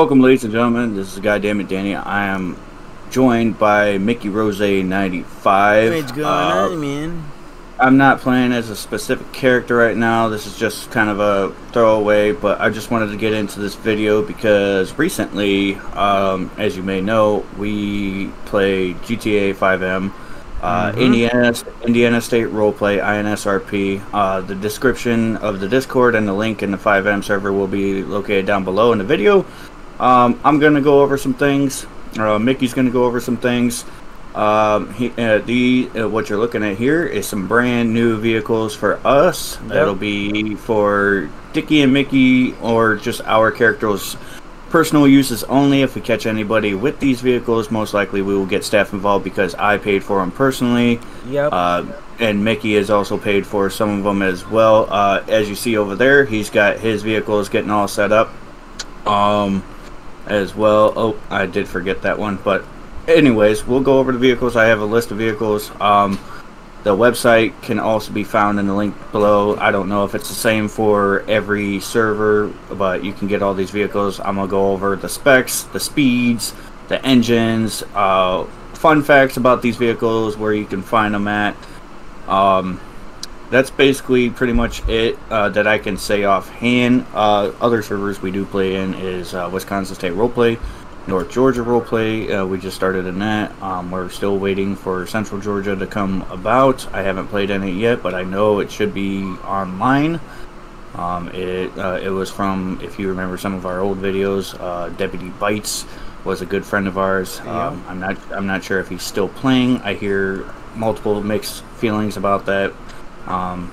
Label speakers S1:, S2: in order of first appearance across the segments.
S1: Welcome, ladies and gentlemen. This is Goddamn It Danny. I am joined by Mickey Rose 95.
S2: What's going
S1: Uh,
S2: on, man?
S1: I'm not playing as a specific character right now. This is just kind of a throwaway, but I just wanted to get into this video because recently, um, as you may know, we play GTA 5M, uh,
S2: Mhm.
S1: Indiana Indiana State Roleplay INSRP. Uh, the description of the Discord and the link in the 5M server will be located down below in the video. Um, I'm gonna go over some things. Uh, Mickey's gonna go over some things. Um, he, uh, the uh, what you're looking at here is some brand new vehicles for us. That'll be for Dickie and Mickey, or just our characters' personal uses only. If we catch anybody with these vehicles, most likely we will get staff involved because I paid for them personally.
S2: Yep.
S1: Uh, and Mickey has also paid for some of them as well. Uh, as you see over there, he's got his vehicles getting all set up. Um, as well. Oh, I did forget that one. But, anyways, we'll go over the vehicles. I have a list of vehicles. Um, the website can also be found in the link below. I don't know if it's the same for every server, but you can get all these vehicles. I'm gonna go over the specs, the speeds, the engines, uh, fun facts about these vehicles, where you can find them at. Um, that's basically pretty much it uh, that I can say offhand. Uh, other servers we do play in is uh, Wisconsin State Roleplay, North Georgia Roleplay. Uh, we just started in that. Um, we're still waiting for Central Georgia to come about. I haven't played in it yet, but I know it should be online. Um, it uh, it was from if you remember some of our old videos. Uh, Deputy Bites was a good friend of ours. Um, I'm not I'm not sure if he's still playing. I hear multiple mixed feelings about that. Um,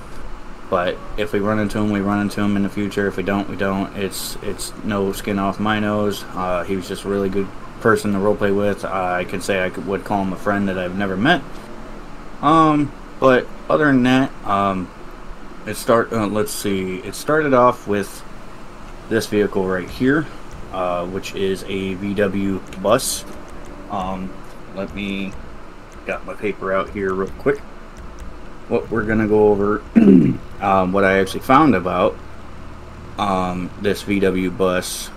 S1: but if we run into him, we run into him in the future. If we don't, we don't. It's it's no skin off my nose. Uh, he was just a really good person to roleplay with. Uh, I could say I could, would call him a friend that I've never met. Um, but other than that, um, it start. Uh, let's see. It started off with this vehicle right here, uh, which is a VW bus. Um, let me got my paper out here real quick what we're gonna go over um, what I actually found about um, this VW bus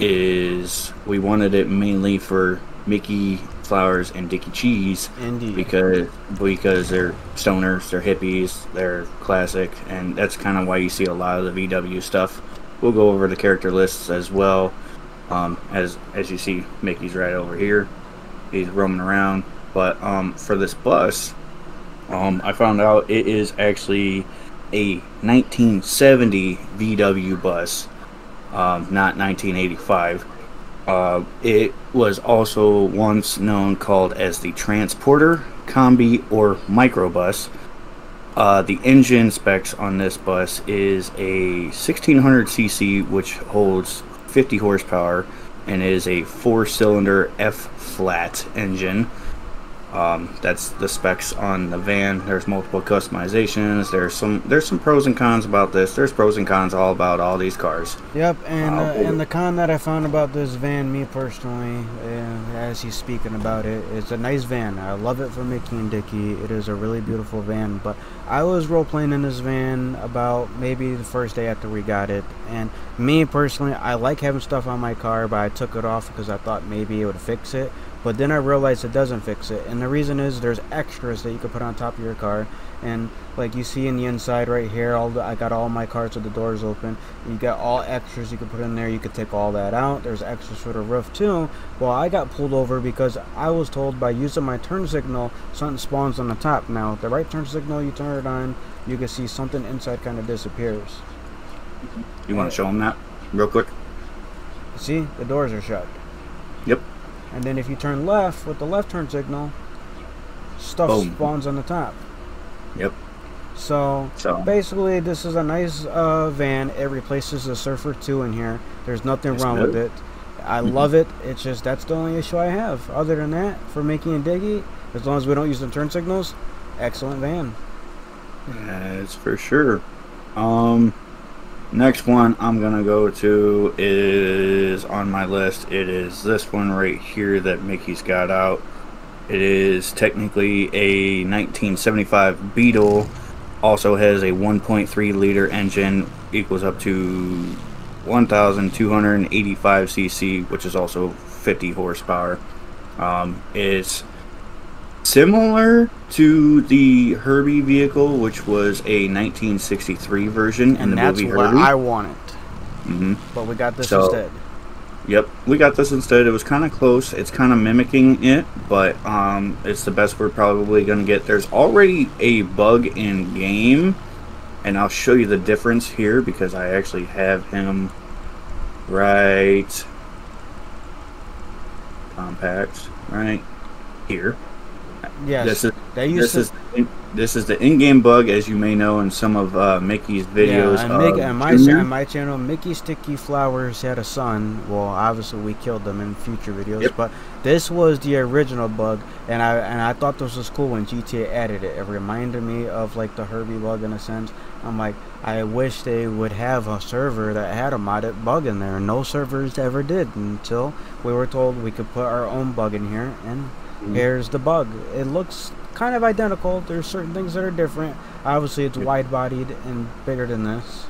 S1: is we wanted it mainly for Mickey Flowers and Dickie Cheese
S2: Indeed.
S1: because because they're stoners, they're hippies, they're classic, and that's kind of why you see a lot of the VW stuff. We'll go over the character lists as well. Um, as as you see, Mickey's right over here. He's roaming around. But um, for this bus, um, I found out it is actually a 1970 VW bus, um, not 1985. Uh, it was also once known called as the Transporter, Combi, or Microbus. Uh, the engine specs on this bus is a 1600cc, which holds 50 horsepower, and is a four-cylinder F-flat engine. Um, that's the specs on the van. There's multiple customizations. There's some there's some pros and cons about this. There's pros and cons all about all these cars.
S2: Yep, and
S1: Wow.
S2: uh, and the con that I found about this van, me personally, uh, as he's speaking about it, it's a nice van. I love it for Mickey and Dickie. It is a really beautiful van. But I was role playing in this van about maybe the first day after we got it, and me personally, I like having stuff on my car, but I took it off because I thought maybe it would fix it. But then I realized it doesn't fix it, and the reason is there's extras that you can put on top of your car, and like you see in the inside right here, all the, I got all my cars with the doors open. You got all extras you can put in there. You could take all that out. There's extras for the roof too. Well, I got pulled over because I was told by using my turn signal, something spawns on the top. Now, the right turn signal, you turn it on, you can see something inside kind of disappears.
S1: You want to show them that real quick?
S2: See, the doors are shut.
S1: Yep.
S2: And then if you turn left with the left turn signal, stuff
S1: Boom.
S2: spawns on the top.
S1: Yep.
S2: So
S1: So
S2: basically, this is a nice uh, van. It replaces the Surfer 2 in here. There's nothing
S1: That's
S2: wrong
S1: good.
S2: with it. I
S1: Mhm.
S2: love it. It's just that's the only issue I have. Other than that, for Mickey and Dickie, as long as we don't use the turn signals, excellent van.
S1: That's for sure. Um, next one I'm gonna go to is on my list. It is this one right here that Mickey's got out. It is technically a 1975 Beetle. Also has a 1.3 liter engine, equals up to 1,285 cc, which is also 50 horsepower. Um, is similar to the Herbie vehicle, which was a 1963 version in
S2: And
S1: the
S2: that's
S1: movie
S2: what
S1: Herbie.
S2: I wanted.
S1: hmm
S2: But we got this
S1: So-
S2: instead.
S1: Yep, we got this instead. It was kind of close. It's kind of mimicking it, but um, it's the best we're probably going to get. There's already a bug in game, and I'll show you the difference here because I actually have him right compact right here.
S2: Yes.
S1: This is
S2: they used
S1: this
S2: to.
S1: is this is the in-game bug, as you may know in some of uh, Mickey's videos.
S2: Yeah, and,
S1: of
S2: Mick, and my, on my channel, Mickey Sticky Flowers had a son. Well, obviously we killed them in future videos,
S1: Yep.
S2: but this was the original bug, and I and I thought this was cool when GTA added it. It reminded me of like the Herbie bug in a sense. I'm like, I wish they would have a server that had a modded bug in there. No servers ever did until we were told we could put our own bug in here, and. Here's the bug. It looks kind of identical. There's certain things that are different. Obviously, it's wide-bodied and bigger than this.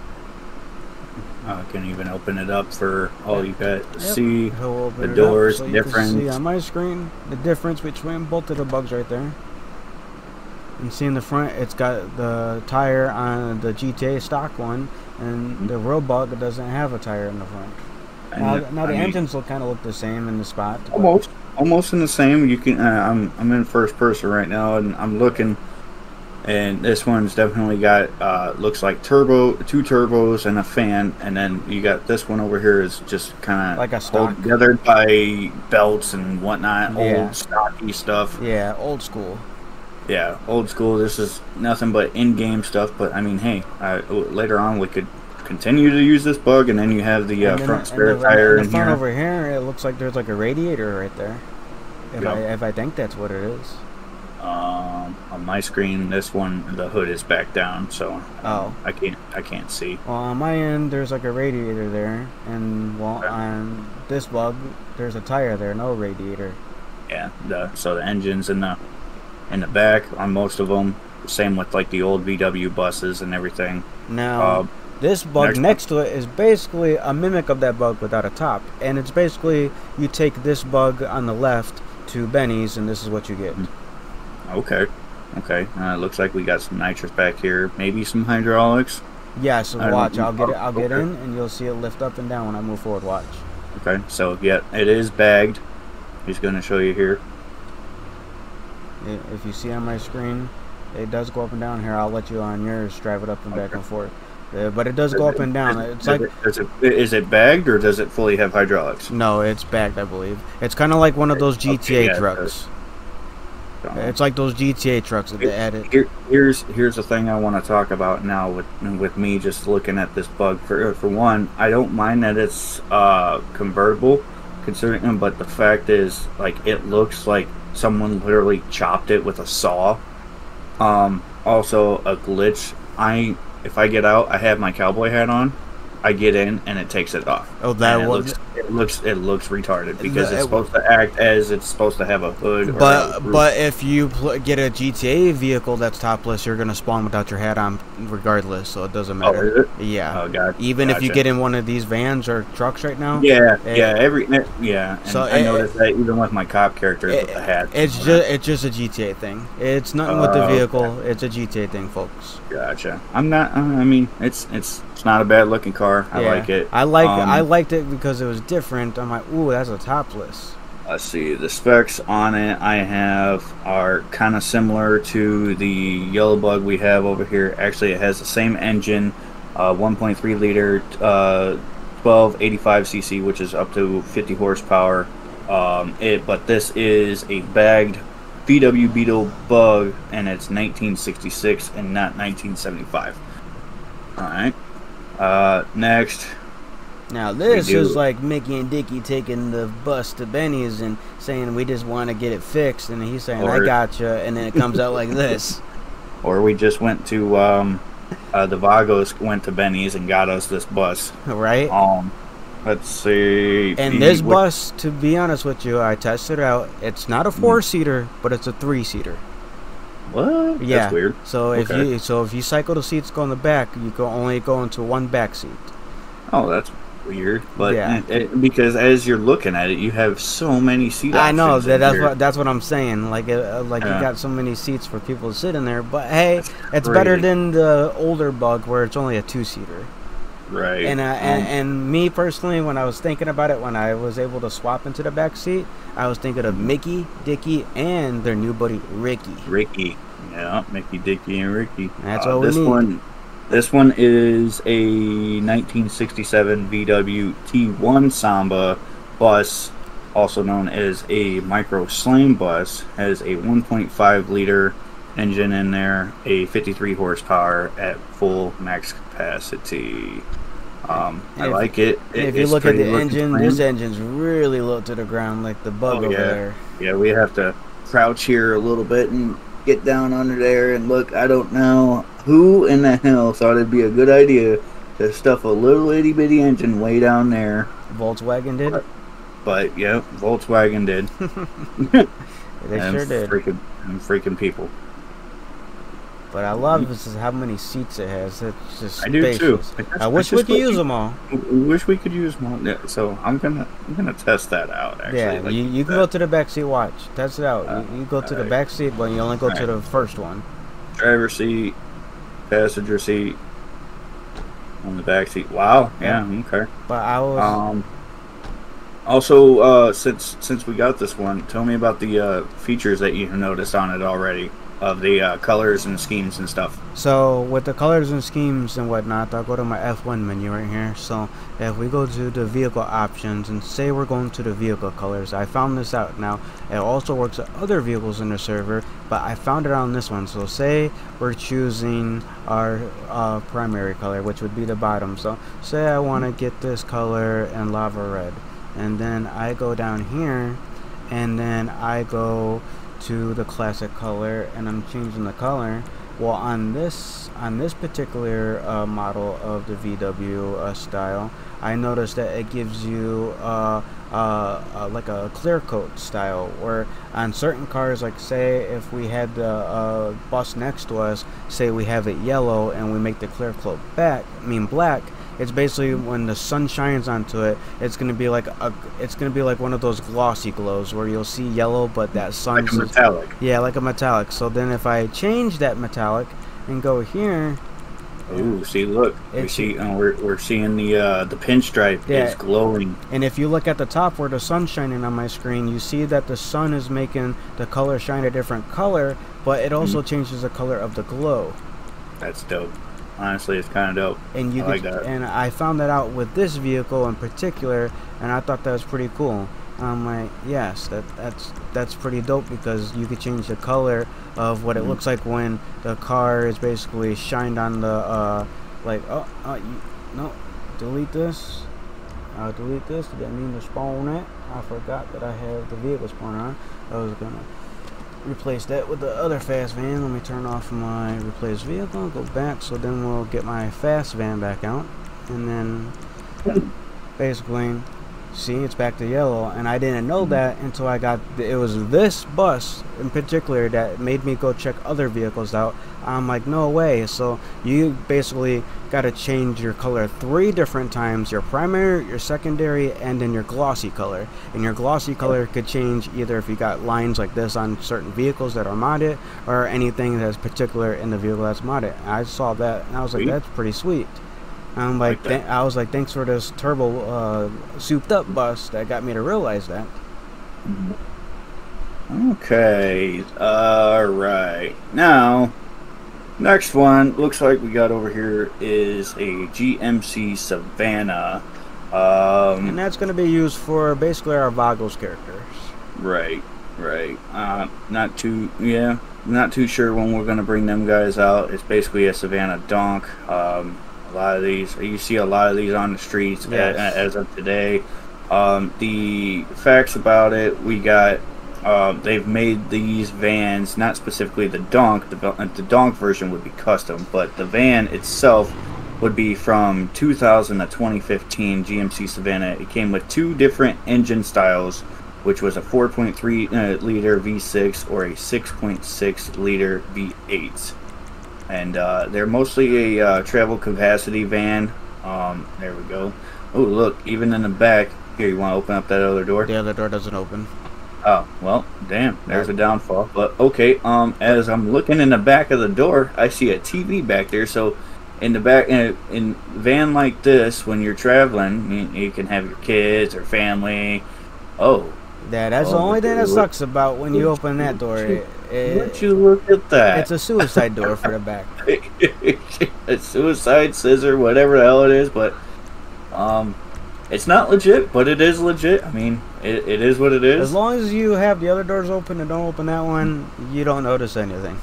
S1: I can even open it up for all you guys to
S2: Yep.
S1: see. The doors,
S2: so you
S1: difference.
S2: see on my screen the difference between both of the bugs right there. And see in the front, it's got the tire on the GTA stock one, and
S1: Mhm.
S2: the real bug doesn't have a tire in the front.
S1: And
S2: Now,
S1: the-
S2: now
S1: I
S2: the
S1: mean,
S2: engines look kind of look the same in the spot. but-
S1: almost almost in the same. You can. Uh, I'm I'm in first person right now, and I'm looking. And this one's definitely got uh, looks like turbo, two turbos and a fan, and then you got this one over here is just kind of
S2: Like a stock.
S1: together by belts and whatnot,
S2: Yeah.
S1: old stocky stuff.
S2: Yeah, old school.
S1: Yeah, old school. This is nothing but in-game stuff. But I mean, hey, uh, later on we could continue to use this bug, and then you have the uh,
S2: And
S1: front
S2: and
S1: spare
S2: the-
S1: tire
S2: in
S1: in
S2: the front
S1: here.
S2: over here, it looks like there's like a radiator right there. If
S1: Yeah.
S2: I if I think that's what it is.
S1: Um, on my screen, this one the hood is back down, so um,
S2: Oh.
S1: I can't I can't see.
S2: Well, on my end, there's like a radiator there, and well,
S1: Okay.
S2: on this bug, there's a tire there, no radiator.
S1: Yeah, the so the engines in the in the back on most of them. Same with like the old VW buses and everything.
S2: Now,
S1: Um,
S2: this bug
S1: next
S2: next, to it is basically a mimic of that bug without a top, and it's basically you take this bug on the left to Benny's, and this is what you get.
S1: Okay, okay. Uh, it looks like we got some nitrous back here. Maybe some hydraulics.
S2: Yeah, so
S1: I
S2: watch. I'll get it, I'll get
S1: Okay.
S2: in, and you'll see it lift up and down when I move forward. Watch.
S1: Okay, so yeah, it is bagged. He's going to show you here.
S2: If you see on my screen, it does go up and down here. I'll let you on yours drive it up and back and forth. Uh, but it does go up and down. It's
S1: Is
S2: like
S1: it, is it is it bagged or does it fully have hydraulics?
S2: no, it's bagged, I believe. It's kind of like one of those
S1: Okay,
S2: GTA
S1: yeah,
S2: trucks. It's like those GTA trucks that they added.
S1: Here, here's here's the thing I want to talk about now with with me just looking at this bug. For for one, I don't mind that it's uh, convertible, considering, but the fact is, like, it looks like someone literally chopped it with a saw. Um, also a glitch. I if I get out, I have my cowboy hat on. I get in and it takes it off.
S2: Oh, that
S1: And it looks it looks it looks retarded because
S2: The-
S1: it's supposed to act as it's supposed to have a hood. Or
S2: But
S1: a
S2: but if you pl- get a GTA vehicle that's topless, you're gonna spawn without your hat on, regardless. So it doesn't
S1: oh,
S2: matter.
S1: is it?
S2: Yeah.
S1: Oh god.
S2: Even if you get in one of these vans or trucks right now,
S1: Yeah, yeah, every eh, yeah. And
S2: So
S1: I noticed that even with my cop characters
S2: it-
S1: with the hat.
S2: it's just it's just a GTA thing. It's nothing with the
S1: Oh, okay.
S2: vehicle. It's a GTA thing, folks.
S1: gotcha. I'm not. Uh, I mean, it's it's it's not a bad looking car. I
S2: Yeah.
S1: like it.
S2: I like
S1: Um,
S2: I liked it because it was different. I'm like, ooh, that's a topless.
S1: Let's see. The specs on it I have are kind of similar to the yellow bug we have over here. Actually, it has the same engine, uh, 1.3 liter, uh, 1285 cc, which is up to 50 horsepower. Um, it, but this is a bagged VW Beetle bug, and it's 1966 and not 1975. All right. Uh, next,
S2: Now this is like Mickey and Dicky taking the bus to Benny's and saying we just want to get it fixed, and he's saying I gotcha, and then it comes out like this.
S1: or we just went to um, uh, the Vagos went to Benny's and got us this bus.
S2: right?
S1: Um, let's see.
S2: And this
S1: what-
S2: bus, to be honest with you, I tested it out. It's not a
S1: Hmm.
S2: four seater, but it's a three seater.
S1: What?
S2: Yeah.
S1: That's weird.
S2: So if
S1: Okay.
S2: you so if you cycle the seats go in the back, you can only go into one back seat.
S1: Oh, that's weird, but
S2: Yeah.
S1: it- it- because as you're looking at it, you have so many seats.
S2: I know that that's
S1: here.
S2: what that's what I'm saying. Like uh, like
S1: Yeah.
S2: you got so many seats for people to sit in there, but hey,
S1: That's
S2: it's better than the older bug where it's only a two seater.
S1: right.
S2: And, uh,
S1: Um,
S2: and and me personally, when I was thinking about it, when I was able to swap into the back seat, I was thinking of Mickey, Dicky, and their new buddy Ricky.
S1: Ricky, yeah, Mickey, Dicky, and Ricky.
S2: That's
S1: Uh,
S2: what we
S1: this
S2: need.
S1: one. This one is a 1967 VW T1 Samba bus, also known as a micro slam bus. Has a 1.5 liter engine in there, a 53 horsepower at full max capacity. Um, I
S2: If-
S1: like it. It-
S2: if you look at the engine,
S1: plan.
S2: this engine's really low to the ground, like the bug
S1: Oh,
S2: over
S1: yeah.
S2: there.
S1: Yeah, we have to crouch here a little bit and get down under there and look. I don't know who in the hell thought it'd be a good idea to stuff a little itty bitty engine way down there.
S2: Volkswagen did.
S1: But yeah, Volkswagen did.
S2: They
S1: Them
S2: sure did.
S1: Freaking, them freaking people.
S2: But I love this is how many seats it has. It's just
S1: I do too.
S2: spacious.
S1: just-
S2: I wish we could use
S1: we-
S2: them all.
S1: Wish we could use them all. Yeah, so I'm gonna I'm gonna test that out. Actually,
S2: yeah,
S1: like
S2: you, you can go to the back seat, watch, test it out.
S1: Uh,
S2: you, you go to the back seat, but you only go to the first one.
S1: driver seat, passenger seat, on the back seat. Wow. Yeah. Okay.
S2: But I was
S1: Um, also, uh, since since we got this one, tell me about the uh, features that you noticed on it already of the uh, colors and schemes and stuff.
S2: so with the colors and schemes and whatnot. I'll go to my F1 menu right here. So if we go to the vehicle options and say we're going to the vehicle colors, I found this out. Now it also works with other vehicles in the server, but I found it on this one. So say we're choosing our uh, primary color, which would be the bottom. So say I want to get this color in lava red, and then I go down here, and then I go to the classic color, and I'm changing the color. Well, on this on this particular uh, model of the VW uh, style, I noticed that it gives you uh, uh, uh, like a clear coat style, where on certain cars, like say if we had the uh, bus next to us, say we have it yellow and we make the clear coat back, I mean black. It's basically when the sun shines onto it, it's gonna be like a, it's gonna be like one of those glossy glows where you'll see yellow, but that sun
S1: Like metallic.
S2: yeah, like a metallic. So then if I change that metallic and go here,
S1: Ooh, see, look, we see, uh, we're, we're seeing the uh, the pinstripe
S2: Yeah.
S1: is glowing.
S2: and if you look at the top where the sun's shining on my screen, you see that the sun is making the color shine a different color, but it also
S1: Mm-hmm.
S2: changes the color of the glow.
S1: That's dope. Honestly, it's kind of dope.
S2: And you
S1: I like
S2: could,
S1: that.
S2: and I found that out with this vehicle in particular, and I thought that was pretty cool. I'm like, yes, that that's that's pretty dope because you could change the color of what it
S1: Mhm.
S2: looks like when the car is basically shined on the uh like oh uh, you, no delete this uh, delete this didn't mean to spawn that I forgot that I have the vehicle spawn on I was gonna replace that with the other fast van. Let me turn off my replace vehicle go back so then we'll get my fast van back out. And then basically see it's back to yellow and i didn't know hmm. that until i got it was this bus in particular that made me go check other vehicles out. I'm like no way. So you basically got to change your color three different times your primary your secondary and then your glossy color. And your glossy color could change either if you got lines like this on certain vehicles that are modded or anything that's particular in the vehicle that's modded. I saw that and i was like
S1: Sweet.
S2: that's pretty sweet I'm like,
S1: Like
S2: I was like, thanks for this turbo uh, souped up bus that got me to realize that.
S1: Okay. All right. Now, next one looks like we got over here is a GMC Savana.
S2: And
S1: Um,
S2: that's going to be used for basically our Vagos characters.
S1: right, right. Uh, not too, yeah, not too sure when we're gonna bring them guys out. It's basically a Savana donk. Um, lot of these, you see a lot of these on the streets
S2: Yes.
S1: as of today. Um, the facts about it, we got. Uh, they've made these vans, not specifically the donk. The, the donk version would be custom, but the van itself would be from 2000 to 2015 GMC Savana. It came with two different engine styles, which was a 4.3 uh, liter V6 or a 6.6 liter V8. And uh, they're mostly a uh, travel capacity van. Um, there we go. Oh, look, even in the back. Here, you want to open up that other door?
S2: The other door doesn't open.
S1: Oh, well, damn, there's a downfall. But okay, um, as I'm looking in the back of the door, I see a TV back there. So, in the back, in a in van like this, when you're traveling, you, you can have your kids or family. Oh,
S2: Yeah, that's the
S1: Oh,
S2: only thing that sucks about when you open that door. It,
S1: would you look at that?
S2: it's a suicide door for the back.
S1: a suicide scissor, whatever the hell it is, but um, it's not legit, but it is legit. I mean, it, it is what it is.
S2: As long as you have the other doors open and don't open that one, you don't notice anything.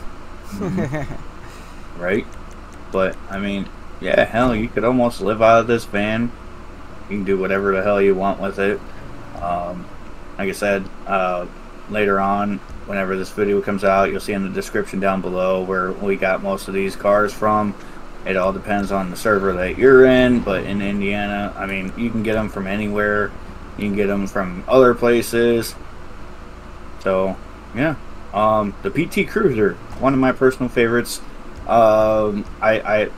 S1: right? But I mean, yeah, hell, you could almost live out of this van. You can do whatever the hell you want with it. Um, like I said, uh, later on, whenever this video comes out, you'll see in the description down below where we got most of these cars from. It all depends on the server that you're in, but in Indiana, I mean, you can get them from anywhere. You can get them from other places. So, yeah. Um, the PT Cruiser, one of my personal favorites. Um, I, I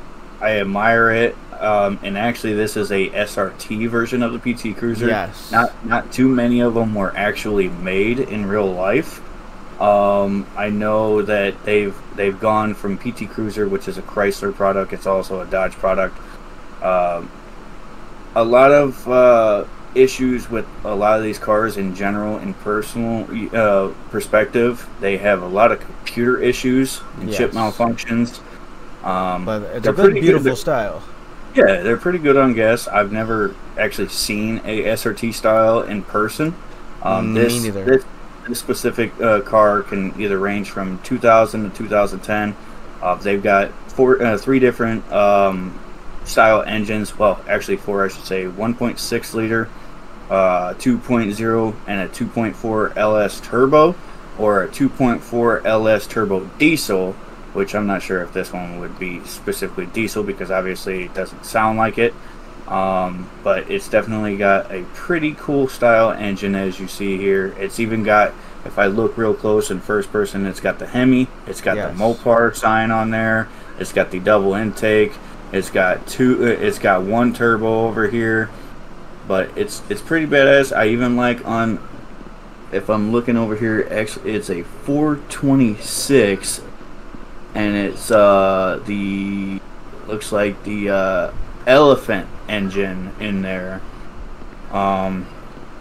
S1: I admire it. Um, and actually, this is a SRT version of the PT Cruiser.
S2: Yes.
S1: Not not too many of them were actually made in real life. Um, I know that they've they've gone from PT Cruiser, which is a Chrysler product. It's also a Dodge product. Um, a lot of uh, issues with a lot of these cars in general, in personal uh, perspective. They have a lot of computer issues and chip malfunctions. Um,
S2: But it's
S1: they're
S2: a good,
S1: pretty
S2: beautiful
S1: They're-
S2: style.
S1: yeah, they're pretty good on gas. I've never actually seen a SRT style in person. Um,
S2: Me
S1: this,
S2: neither.
S1: This, this specific uh, car can either range from 2000 to 2010. Uh, they've got four, uh, three different um, style engines. Well, actually four, I should say. 1.6 liter, uh, 2.0, and a 2.4 LS turbo, or a 2.4 LS turbo diesel which I'm not sure if this one would be specifically diesel because obviously it doesn't sound like it. Um, but it's definitely got a pretty cool style engine as you see here. It's even got, if I look real close in first person, it's got the Hemi, it's got
S2: Yes.
S1: the Mopar sign on there, it's got the double intake, it's got two, uh, it's got one turbo over here. But it's it's pretty badass. I even like on if I'm looking over here, actually, it's a 426, and it's uh the looks like the uh, elephant engine in there. Um,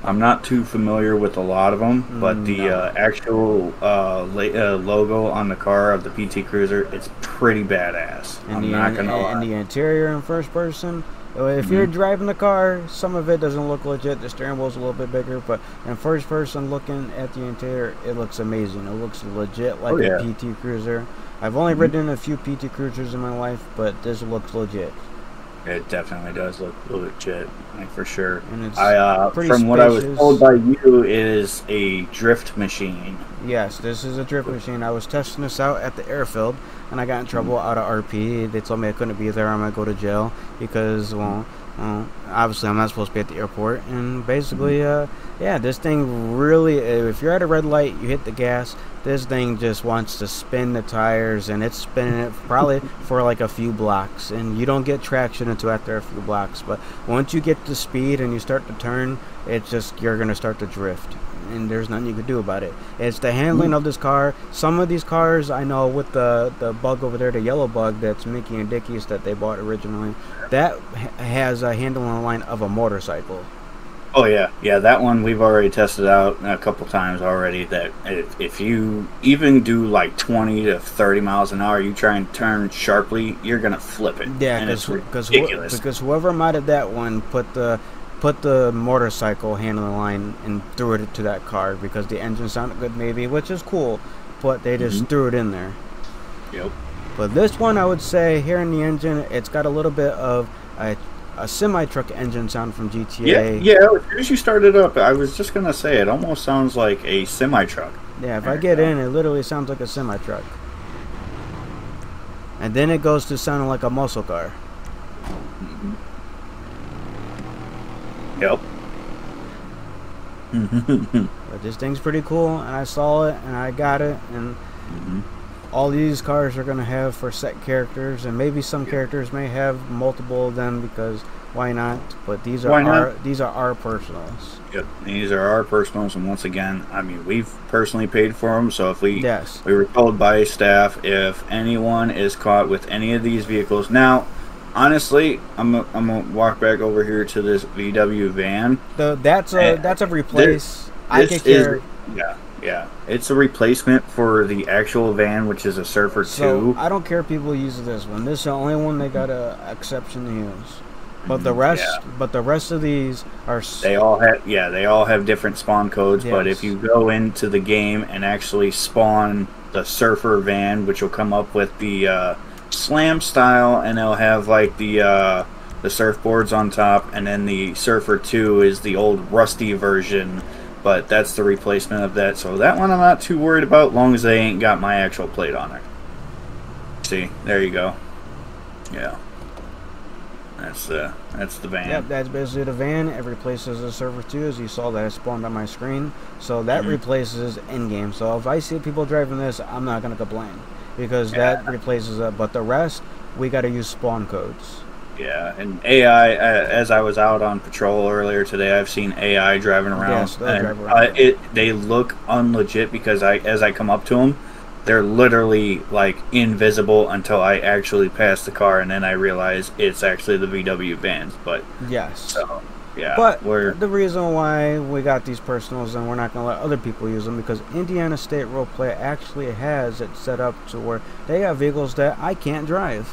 S1: I'm not too familiar with a lot of them, but the
S2: No.
S1: uh, actual uh, la- uh, logo on the car of the PT Cruiser, it's pretty badass.
S2: And
S1: I'm
S2: the,
S1: not gonna
S2: and
S1: lie.
S2: the interior in first person. uh, If you're driving the car, some of it doesn't look legit. The steering wheel's a little bit bigger, but in first person, looking at the interior, it looks amazing. It looks legit like
S1: Oh, yeah.
S2: a PT Cruiser. I've only ridden a few PT Cruisers in my life, but this looks legit.
S1: It definitely does look legit, like for sure.
S2: And it's
S1: I uh,
S2: pretty
S1: from what I was told by you, it is a drift machine.
S2: Yes, this is a drift machine. I was testing this out at the airfield, and I got in trouble out of RP. They told me I couldn't be there. I'm gonna go to jail because, well, well, obviously I'm not supposed to be at the airport. And basically, uh, yeah, this thing really. If you're at a red light, you hit the gas. This thing just wants to spin the tires, and it's spinning it probably for like a few blocks. And you don't get traction until after a few blocks. But once you get to speed and you start to turn, it's just you're gonna start to drift and there's nothing you can do about it. It's the handling of this car. Some of these cars I know with the the bug over there, the yellow bug that's Mickey and Dickie's that they bought originally, that has a handling line of a motorcycle.
S1: Oh yeah, yeah. That one we've already tested out a couple times already. That if, if you even do like 20 to 30 miles an hour, you try and turn sharply, you're gonna flip it.
S2: Yeah,
S1: it's
S2: because
S1: ridiculous.
S2: because whoever modded that one put the put the motorcycle handling line and threw it to that car because the engine sounded good maybe, which is cool, but they just
S1: Mhm.
S2: threw it in there.
S1: Yep.
S2: But this one, I would say, here in the engine, it's got a little bit of a, a semi truck engine sound from GTA.
S1: Yeah, yeah. As soon as you started up, I was just gonna say it almost sounds like a semi truck.
S2: Yeah, if I get in, it literally sounds like a semi truck. And then it goes to sounding like a muscle car.
S1: Yep.
S2: But this thing's pretty cool, and I saw it, and I got it, and
S1: Mhm.
S2: all these cars are gonna have for set characters, and maybe some characters may have multiple of them because why not? But these are our these are our personals.
S1: Yep. These are our personals, and once again, I mean, we've personally paid for them. So if we
S2: Yes.
S1: we were told by staff if anyone is caught with any of these vehicles, now. Honestly, I'm gonna- I'm gonna walk back over here to this VW van.
S2: The that's a that's a replace. I
S1: This
S2: get
S1: is-
S2: care.
S1: Yeah, yeah. It's a replacement for the actual van, which is a Surfer
S2: So
S1: 2.
S2: I don't care if people use this one. This is the only one they got a exception to use. But the
S1: Mhm,
S2: rest,
S1: yeah.
S2: but the rest of these are.
S1: They all have, yeah, they all have different spawn codes. But if you go into the game and actually spawn the Surfer van, which will come up with the uh, Slam style, and it'll have like the uh, the surfboards on top, and then the Surfer Two is the old rusty version. But that's the replacement of that. So that one I'm not too worried about, long as they ain't got my actual plate on it. See, there you go. Yeah. That's the that's the van.
S2: Yep, that's basically the van. It replaces the Surfer Two, as you saw that it spawned on my screen. So that
S1: Mhm.
S2: replaces in game. So if I see people driving this, I'm not gonna complain because
S1: Yeah.
S2: that replaces it. But the rest, we got to use spawn codes.
S1: Yeah, and AI. Uh, as I was out on patrol earlier today, I've seen AI driving around.
S2: Yes,
S1: and,
S2: drive around.
S1: Uh, it they look unlegit because I as I come up to them, they're literally like invisible until I actually pass the car, and then I realize it's actually the VW vans. But
S2: Yes.
S1: so yeah,
S2: But
S1: we're
S2: the reason why we got these personals and we're not going to let other people use them because Indiana State Roleplay actually has it set up to where they have vehicles that I can't drive.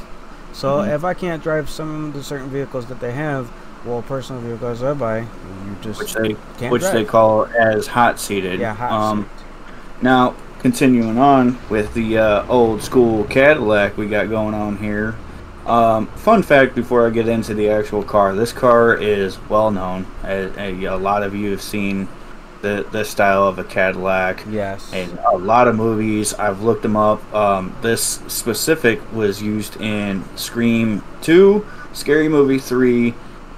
S2: So
S1: Mhm.
S2: if I can't drive some of the certain vehicles that they have, well, personal vehicles I buy, you just
S1: which they which
S2: drive.
S1: they call as hot seated.
S2: yeah, hot
S1: um,
S2: seat.
S1: Now, continuing on with the uh, old school Cadillac we got going on here. Um, fun fact before I get into the actual car this car is well known. A, a, a lot of you have seen the, the style of a Cadillac.
S2: Yes.
S1: In a lot of movies, I've looked them up. Um, this specific was used in Scream 2, Scary Movie 3,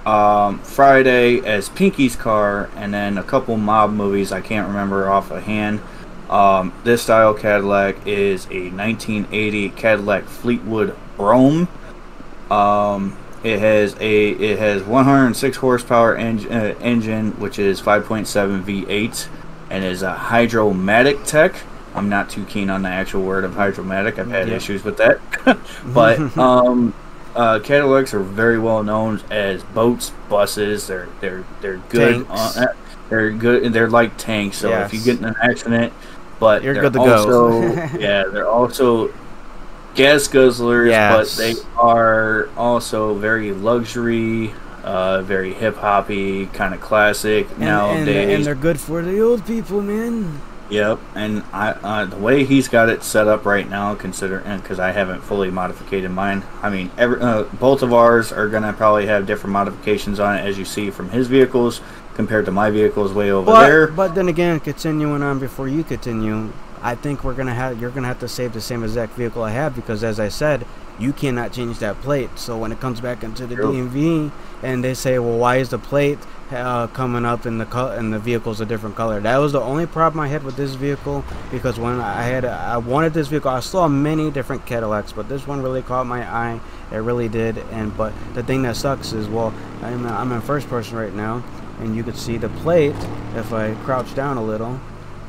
S1: um, Friday as Pinky's car, and then a couple mob movies I can't remember off a hand. Um, this style Cadillac is a 1980 Cadillac Fleetwood Brougham. Um, it has a it has 106 horsepower en- uh, engine, which is 5.7 V8, and is a hydromatic tech. I'm not too keen on the actual word of hydromatic. I've had
S2: Yeah.
S1: issues with that, but um, uh, Cadillacs are very well known as boats, buses. They're they're they're good.
S2: Tanks.
S1: Uh, they're good. They're like tanks. So if you get in an accident, but
S2: You're good to go.
S1: yeah, they're also gas guzzlers,
S2: Yes.
S1: but they are also very luxury, uh, very hip hoppy, kind of classic
S2: and,
S1: nowadays.
S2: and, and they're good for the old people, man.
S1: Yep, and I uh, the way he's got it set up right now, considering because I haven't fully modified mine. I mean, every uh, both of ours are gonna probably have different modifications on it, as you see from his vehicles compared to my vehicles way over
S2: But,
S1: there.
S2: but then again, continuing on before you continue, I think we're gonna have you're gonna have to save the same exact vehicle I have because, as I said, you cannot change that plate. So when it comes back into the
S1: True.
S2: DMV and they say, well, why is the plate uh, coming up in the co- and the vehicle's a different color? That was the only problem I had with this vehicle because when I had I wanted this vehicle, I saw many different Cadillacs, but this one really caught my eye. It really did. And but the thing that sucks is, well, I'm I'm in first person right now, and you could see the plate if I crouch down a little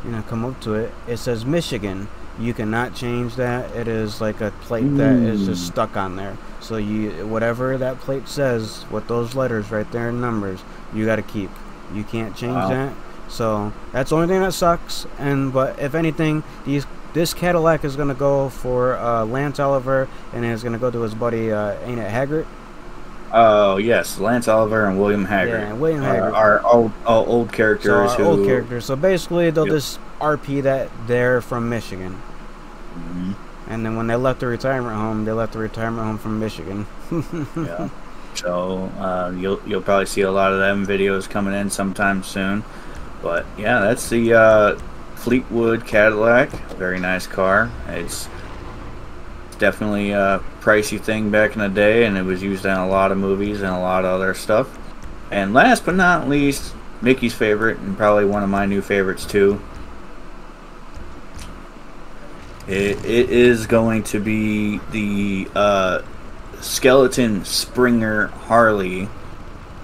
S2: you know come up to it. It says michigan. You cannot change that. It is like a plate that is just
S1: Mm.
S2: stuck on there. So you whatever that plate says with those letters right there and numbers you got to keep. You can't change
S1: Wow.
S2: that. So that's the only thing that sucks. And but if anything these this Cadillac is gonna go for uh, Lance Oliver, and it's gonna go to his buddy, uh, ain't it Haggard?
S1: Oh yes, Lance Oliver and William Haggard.
S2: Yeah, William
S1: are-
S2: Haggard.
S1: are old, uh, old
S2: So
S1: characters
S2: our
S1: who
S2: old characters. So basically, they'll
S1: Yep.
S2: just RP that they're from Michigan.
S1: Mhm,
S2: And then when they left the retirement home, they left the retirement home from Michigan.
S1: yeah. So uh, you'll you'll probably see a lot of them videos coming in sometime soon. But yeah, that's the uh, Fleetwood Cadillac. Very nice car. It's definitely a pricey thing back in the day, and it was used in a lot of movies and a lot of other stuff. And last but not least, Mickey's favorite, and probably one of my new favorites too. It, it is going to be the uh, Skeleton Springer Harley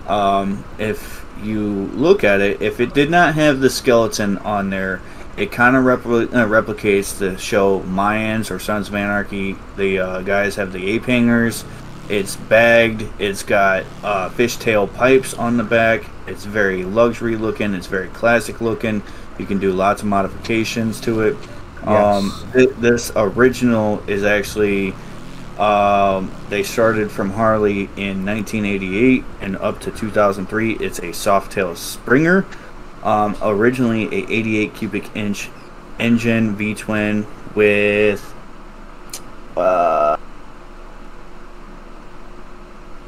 S1: um, if you look at it, if it did not have the skeleton on there, it kind of repli- uh, replicates the show Mayans or Sons of Anarchy. The uh, guys have the ape hangers. It's bagged. It's got uh, fishtail pipes on the back. It's very luxury looking. It's very classic looking. You can do lots of modifications to it. Um,
S2: Yes.
S1: th- this original is actually um, they started from Harley in 1988 and up to 2003. It's a Softail Springer. Um, originally a 88 cubic inch engine V twin with uh,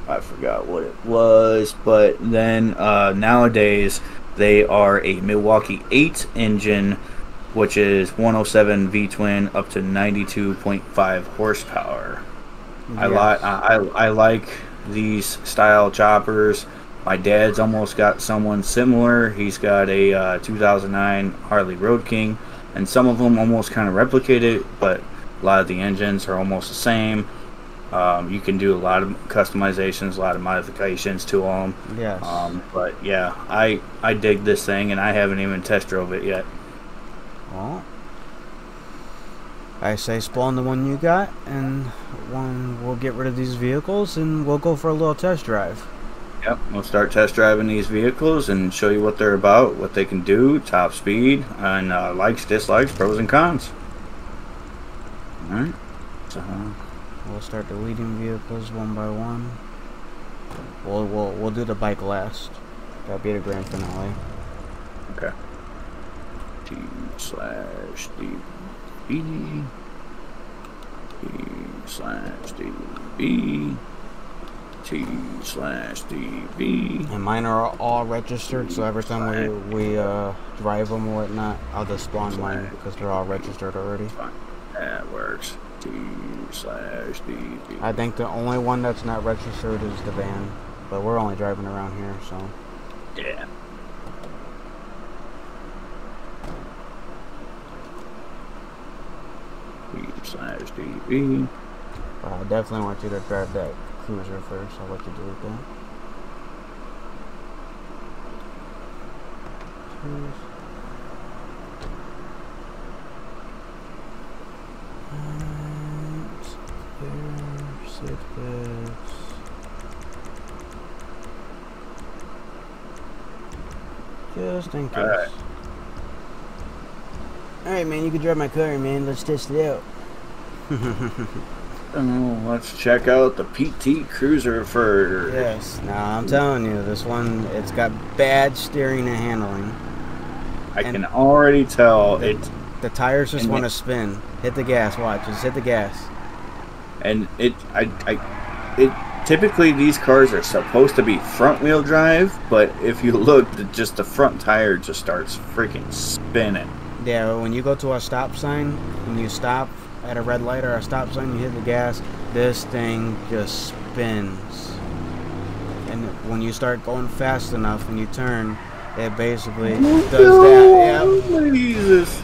S1: I forgot what it was, but then uh, nowadays they are a Milwaukee 8 engine, which is 107 V twin up to 92.5 horsepower. I like
S2: Yes.
S1: I, I like these style choppers. My dad's almost got someone similar. He's got a uh, 2009 Harley Road King, and some of them almost kind of replicate it, but a lot of the engines are almost the same. Um, you can do a lot of customizations, a lot of modifications to them.
S2: Yes.
S1: Um, but yeah, I I dig this thing, and I haven't even test drove it yet.
S2: Well, I say spawn the one you got, and one we'll get rid of these vehicles, and we'll go for a little test drive.
S1: Yep, we'll start test driving these vehicles and show you what they're about, what they can do, top speed, and uh, likes, dislikes, pros and cons. All right. So,
S2: We'll start deleting vehicles one by one. We'll we'll we'll do the bike last. That'll be the grand finale.
S1: okay. T slash D B T slash D T slash D B.
S2: And mine are all registered, so every time we we uh, drive them or whatnot, I'll just spawn mine because they're all registered already.
S1: Fine. That works. T slash D B.
S2: I think the only one that's not registered is the van, but we're only driving around here, so.
S1: Yeah. T slash DB.
S2: I definitely want you to drive that cruiser first. I'll let you do it then. Cruise. Alright, there, sit beds. Just in case.
S1: Alright.
S2: Alright, man, you can drive my car, man. Let's test it out.
S1: Oh, let's check out the PT Cruiser for.
S2: Yes. Now I'm telling you, this one it's got bad steering and handling.
S1: I
S2: and-
S1: can already tell it,
S2: The tires just want to spin. Hit the gas. Watch. Just hit the gas.
S1: and it. I. I. It. Typically, these cars are supposed to be front wheel drive, but if you look, the, just the front tire just starts freaking spinning.
S2: Yeah. When you go to a stop sign, when you stop at a red light or a stop sign, you hit the gas. This thing just spins. And when you start going fast enough, and you turn, it basically does that. Yeah.
S1: Jesus.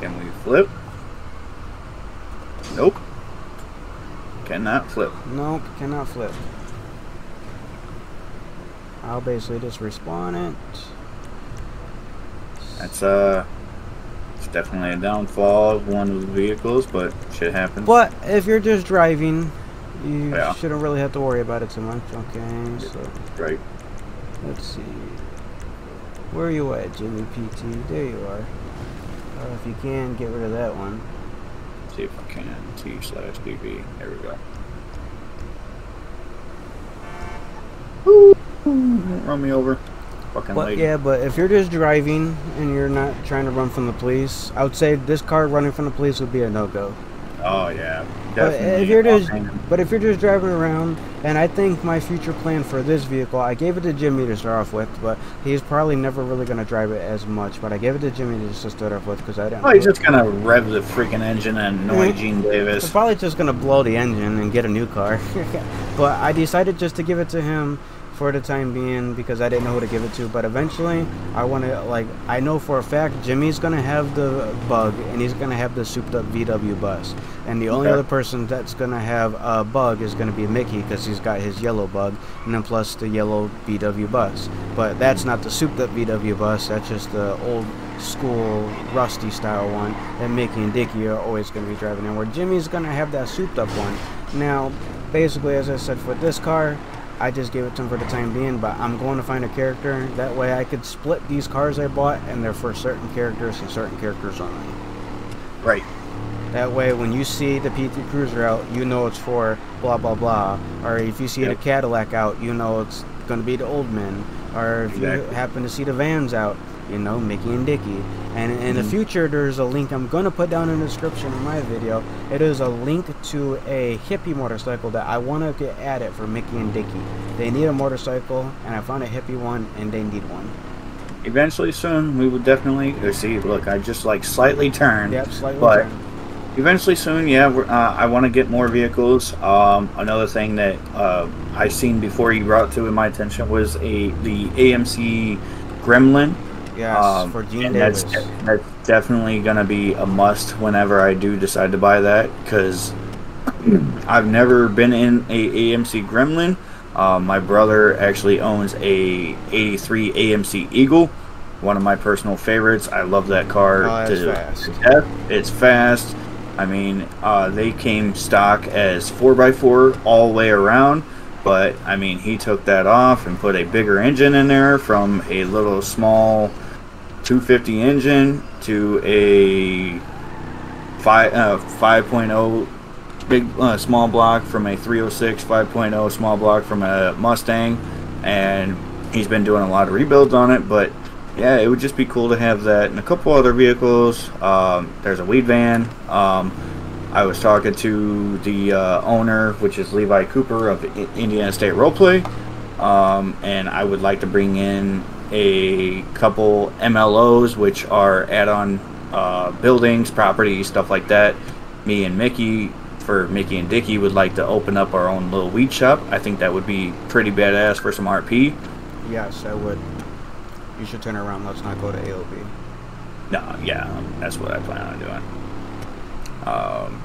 S1: Can we flip? Nope. Cannot flip.
S2: Nope, cannot flip. I'll basically just respawn it.
S1: That's uh it's definitely a downfall of one of the vehicles, but shit happens.
S2: But if you're just driving, you
S1: Yeah.
S2: shouldn't really have to worry about it too much. Okay, so
S1: Right.
S2: let's see. Where are you at, Jimmy PT? There you are. Uh, if you can, get rid of that one.
S1: See if I can. T slash DB. There we go. Ooh, run me over. Fucking
S2: But
S1: lady.
S2: yeah, but if you're just driving and you're not trying to run from the police, I would say this car running from the police would be a no-go.
S1: Oh yeah.
S2: But
S1: Definitely.
S2: if you're just, but if you're just driving around, and I think my future plan for this vehicle, I gave it to Jimmy to start off with, but he's probably never really gonna drive it as much. But I gave it to Jimmy to just start off with because I don't.
S1: Oh, he's just gonna rev the freaking engine and annoy
S2: Mhm.
S1: Gene
S2: He's
S1: Davis.
S2: probably just gonna blow the engine and get a new car. but I decided just to give it to him for the time being because I didn't know who to give it to. But eventually, I want to like I know for a fact Jimmy's gonna have the bug and he's gonna have the souped up VW bus, and the only
S1: Okay.
S2: other person that's gonna have a bug is gonna be Mickey because he's got his yellow bug, and then plus the yellow VW bus. But that's not the souped up VW bus. That's just the old school rusty style one that Mickey and Dickie are always going to be driving in. Where Jimmy's going to have that souped up one. Now, basically, as I said, for this car, I just gave it to him for the time being, but I'm going to find a character. That way I could split these cars I bought, and they're for certain characters and certain characters only.
S1: Right.
S2: That way, when you see the PT Cruiser out, you know it's for blah blah blah. Or if you see
S1: Yep.
S2: the Cadillac out, you know it's going to be the old men. Or if you happen to see the vans out, you know Mickey and Dickie. And in the
S1: Mhm.
S2: future, there's a link I'm going to put down in the description of my video. It is a link to a hippie motorcycle that I want to get added for Mickey and Dickie. They need a motorcycle, and I found a hippie one, and they need one.
S1: Eventually, soon, we will definitely. See, look, I just like slightly turned.
S2: Yep, slightly
S1: But-
S2: different.
S1: Eventually, soon, yeah. We're, uh, I want to get more vehicles. Um, another thing that uh, I seen before you brought to my attention was a the AMC Gremlin.
S2: Yes,
S1: Um,
S2: for Gene
S1: and
S2: Davis.
S1: that's that's definitely gonna be a must whenever I do decide to buy that because I've never been in a AMC Gremlin. Uh, my brother actually owns a '83 AMC Eagle, one of my personal favorites. I love that car.
S2: Oh,
S1: to
S2: fast.
S1: death. It's fast. I mean, uh, they came stock as 4x4 all the way around, but I mean, he took that off and put a bigger engine in there from a little small 250 engine to a 5 uh, 5.0 big uh, small block from a 306 5.0 small block from a Mustang. And he's been doing a lot of rebuilds on it but yeah it would just be cool to have that and a couple other vehicles. Um, there's a weed van. Um, I was talking to the uh, owner which is Levi Cooper of Indiana State Roleplay. Um, and I would like to bring in a couple MLOs, which are add-on uh, buildings, properties, stuff like that. Me and Mickey, for Mickey and Dickie, would like to open up our own little weed shop. I think that would be pretty badass for some RP.
S2: Yes, I would. You should turn around. Let's not go to AOB.
S1: No, yeah, um, that's what I plan on doing. Um,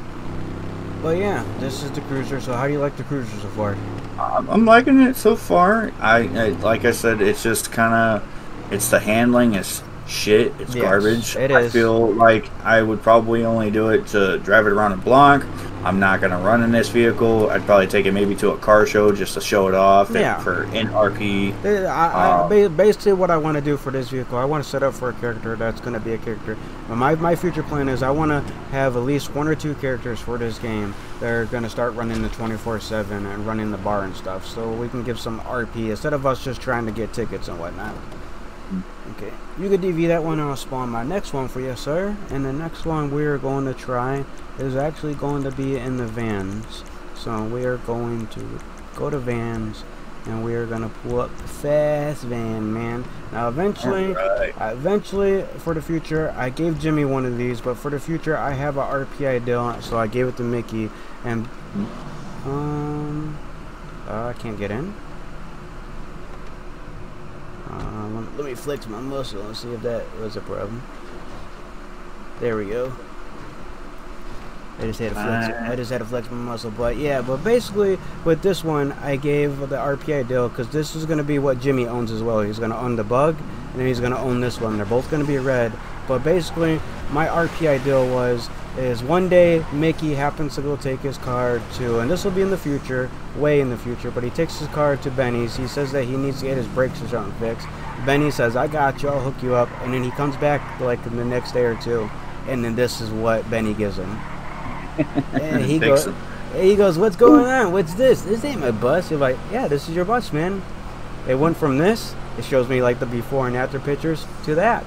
S2: But yeah, this is the cruiser. So how do you like the cruiser so far?
S1: I'm liking it so far. I, I like I said, it's just kind of, it's the handling is shit. It's
S2: Yes,
S1: garbage.
S2: it
S1: I feel like I would probably only do it to drive it around a block. I'm not gonna run in this vehicle. I'd probably take it maybe to a car show just to show it off
S2: Yeah.
S1: for NRP.
S2: I, I,
S1: uh,
S2: ba- basically, what I want to do for this vehicle, I want to set up for a character that's going to be a character. My, my future plan is I want to have at least one or two characters for this game that are going to start running the 24-7 and running the bar and stuff. So we can give some RP instead of us just trying to get tickets and whatnot. Okay, you can DV that one and I'll spawn my next one for you, sir. And the next one we're going to try is actually going to be in the vans. So we are going to go to vans and we are going to pull up the fast van, man. Now, eventually,
S1: Alright.
S2: uh, eventually, for the future, I gave Jimmy one of these, but for the future, I have a RPI deal, so I gave it to Mickey. And, um, uh, I can't get in. Uh, let, me flex my muscle and see if that was a problem. There we go. I just had to flex.
S1: Uh.
S2: I just had to flex my muscle, but yeah. But basically, with this one, I gave the RPI deal because this is going to be what Jimmy owns as well. He's going to own the bug, and then he's going to own this one. They're both going to be red. But basically, my RPI deal was is one day Mickey happens to go take his car to, and this will be in the future, way in the future. But he takes his car to Benny's. He says that he needs to get his brakes or something fixed. Benny says, "I got you. I'll hook you up." And then he comes back like in the next day or two, and then this is what Benny gives him. And he goes, he goes, "What's going on? What's this? This ain't my bus." You're like, "Yeah, this is your bus, man." It went from this. It shows me like the before and after pictures to that.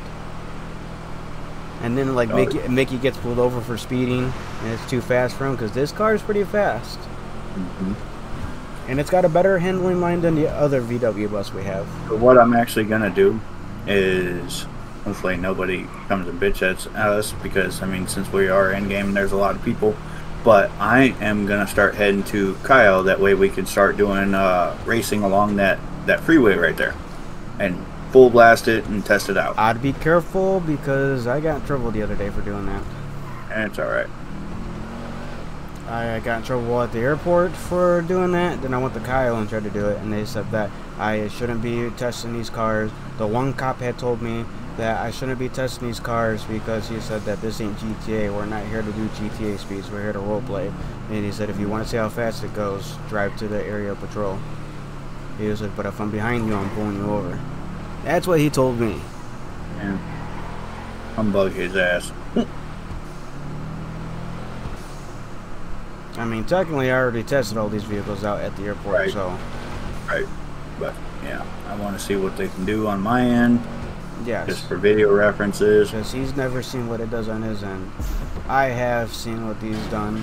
S2: And then like. Mickey, Mickey gets pulled over for speeding, and it's too fast for him because this car is pretty fast,
S1: Mhm.
S2: and it's got a better handling line than the other VW bus we have.
S1: But what I'm actually gonna do is hopefully nobody comes and bitch at us because I mean since we are in game there's a lot of people. But I am gonna start heading to Kyle. That way we can start doing uh, racing along that that freeway right there, and full blast it and test it out.
S2: I'd be careful because I got in trouble the other day for doing that.
S1: And it's all right.
S2: I got in trouble at the airport for doing that. Then I went to Kyle and tried to do it, and they said that I shouldn't be testing these cars. The one cop had told me that I shouldn't be testing these cars because he said that this ain't GTA. We're not here to do GTA speeds. We're here to roleplay. And he said if you want to see how fast it goes, drive to the area patrol. He said, but if I'm behind you, I'm pulling you over. That's what he told me.
S1: Yeah. Humbug his ass.
S2: I mean, technically, I already tested all these vehicles out at the airport,
S1: Right.
S2: so
S1: Right. But yeah, I want to see what they can do on my end,
S2: yes.
S1: just for video references.
S2: because he's never seen what it does on his end. I have seen what he's done.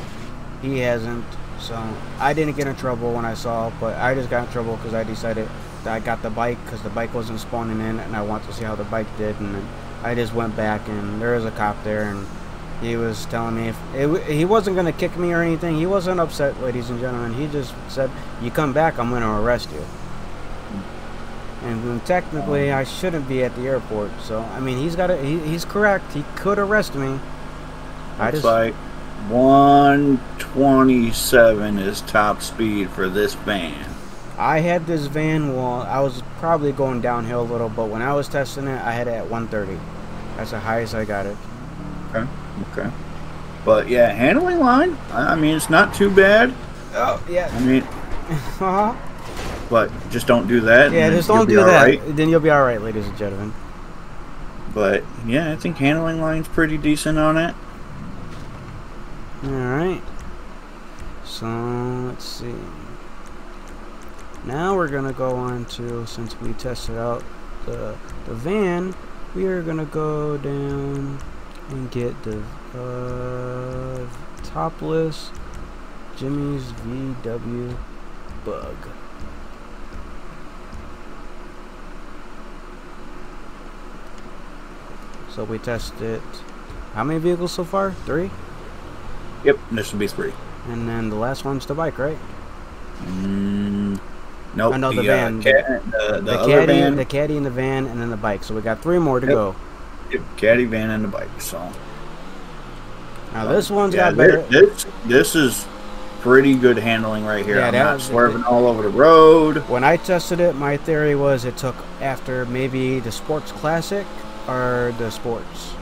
S2: He hasn't. So I didn't get in trouble when I saw, but I just got in trouble because I decided I got the bike because the bike wasn't spawning in, and I wanted to see how the bike did, and I just went back and there was a cop there, and he was telling me if it, he wasn't gonna kick me or anything. He wasn't upset, ladies and gentlemen. He just said, "You come back, I'm gonna arrest you." And technically, I shouldn't be at the airport. So I mean, he's got a, he, he's correct. He could arrest me. I
S1: Looks
S2: just
S1: like 127 is top speed for this van.
S2: I had this van. Well, I was probably going downhill a little, but when I was testing it, I had it at 130. That's the highest I got it.
S1: Okay. Okay. But yeah, handling line. I mean, it's not too bad.
S2: Oh yeah.
S1: I mean,
S2: Uh-huh.
S1: but just don't do that.
S2: Yeah, just don't do that.
S1: right.
S2: Then you'll be all right, ladies and gentlemen.
S1: But yeah, I think handling line's pretty decent on it.
S2: All right. So let's see. Now we're gonna go on to since we tested out the the van, we are gonna go down and get the uh, topless Jimmy's VW Bug. So we tested how many vehicles so far? Three.
S1: Yep, this should be three.
S2: And then the last one's the bike, right?
S1: Mm, nope.
S2: No, the
S1: uh,
S2: van.
S1: ca- the, the,
S2: The, caddy,
S1: van.
S2: the caddy, and the van, and then the bike. So we got three more to
S1: Yep.
S2: go.
S1: Yep, caddy van and the bike. So
S2: Now this one's
S1: yeah,
S2: got better.
S1: This, this is pretty good handling right here.
S2: Yeah,
S1: I'm not
S2: was-
S1: swerving all over the road.
S2: When I tested it, my theory was it took after maybe the Sports Classic or the Sports.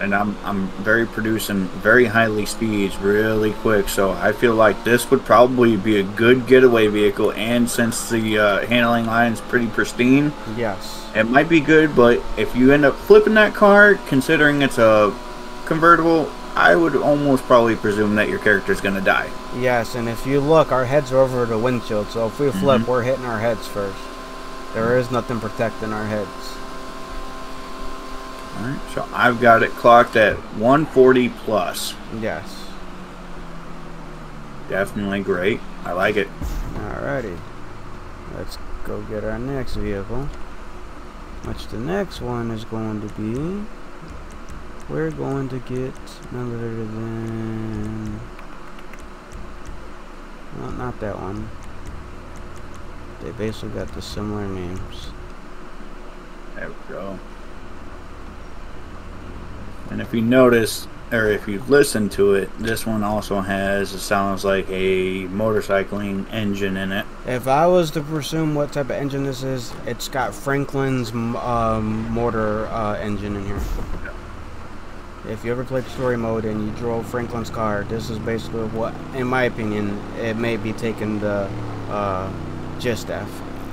S1: And I'm I'm very producing very highly speeds really quick. So I feel like this would probably be a good getaway vehicle. And since the uh, handling is pretty pristine,
S2: Yes.
S1: it might be good. But if you end up flipping that car, considering it's a convertible, I would almost probably presume that your character's gonna die.
S2: Yes, and if you look, our heads are over the windshield. So if we flip,
S1: Mhm.
S2: we're hitting our heads first. There is nothing protecting our heads.
S1: So I've got it clocked at 140 plus.
S2: Yes.
S1: Definitely great. I like it.
S2: Alrighty. Let's go get our next vehicle. Which the next one is going to be. We're going to get none other than. Well, not that one. They basically got the similar names.
S1: There we go. And if you notice, or if you listen to it, this one also has, it sounds like a motorcycling engine in it.
S2: If I was to presume what type of engine this is, it's got Franklin's um, motor uh, engine in here. If you ever played story mode and you drove Franklin's car, this is basically what, in my opinion, it may be taking the uh, gist off,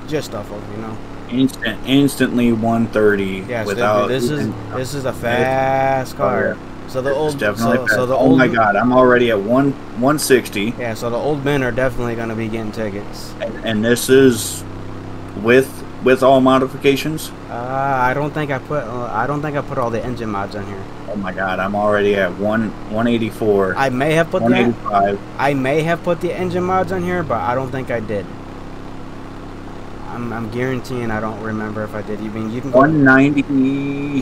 S2: gist off of, you know.
S1: Instant, instantly 130
S2: Yes,
S1: without.
S2: this is
S1: even-
S2: this is a fast car. So the old,
S1: definitely
S2: so, so the
S1: oh
S2: old,
S1: my god, I'm already at one 160,
S2: yeah, so the old men are definitely gonna be getting tickets.
S1: and, and this is with with all modifications.
S2: Uh, I don't think I put, uh, I don't think I put all the engine mods on here.
S1: Oh my god, I'm already at one 184,
S2: I may have put that.
S1: 185.
S2: I may have put the engine mods on here, but I don't think I did. I'm, I'm guaranteeing I don't remember if I did. You mean you can go?
S1: 190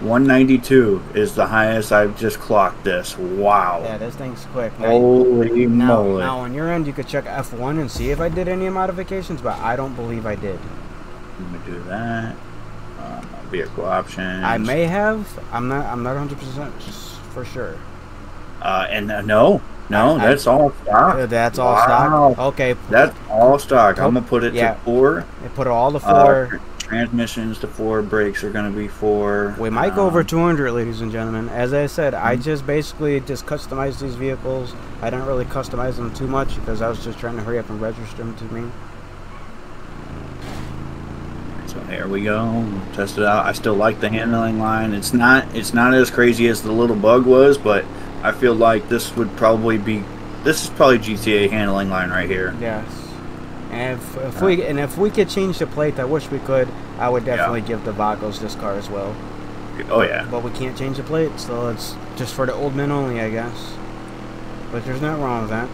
S1: 192 is the highest I've just clocked this. Wow.
S2: Yeah, this thing's quick. Now,
S1: Holy
S2: now,
S1: moly.
S2: now on your end, you could check F1 and see if I did any modifications, but I don't believe I did.
S1: Let me do that. Um, vehicle options.
S2: I may have. I'm not. I'm not 100 percent for sure.
S1: Uh, and uh, no, no,
S2: I- I-
S1: that's all stock.
S2: Uh, That's all
S1: Wow.
S2: stock. Okay.
S1: That's all stock. I'm gonna put it
S2: Yeah.
S1: to four.
S2: They put all the
S1: Uh,
S2: four.
S1: tr- transmissions to four. Brakes are gonna be four.
S2: we might go over
S1: Um,
S2: 200, ladies and gentlemen. As I said, I
S1: Mm-hmm.
S2: just basically just customized these vehicles. I didn't really customize them too much because I was just trying to hurry up and register them to me.
S1: So there we go. Test it out. I still like the handling line. It's not. It's not as crazy as the little bug was, but I feel like this would probably be. This is probably GTA handling line right here.
S2: Yes. And if, if we and if we could change the plate, I wish we could. I would
S1: Yeah.
S2: definitely give the Vagos this car as well.
S1: Oh yeah.
S2: But we can't change the plate, so it's just for the old men only, I guess. But there's nothing wrong with that.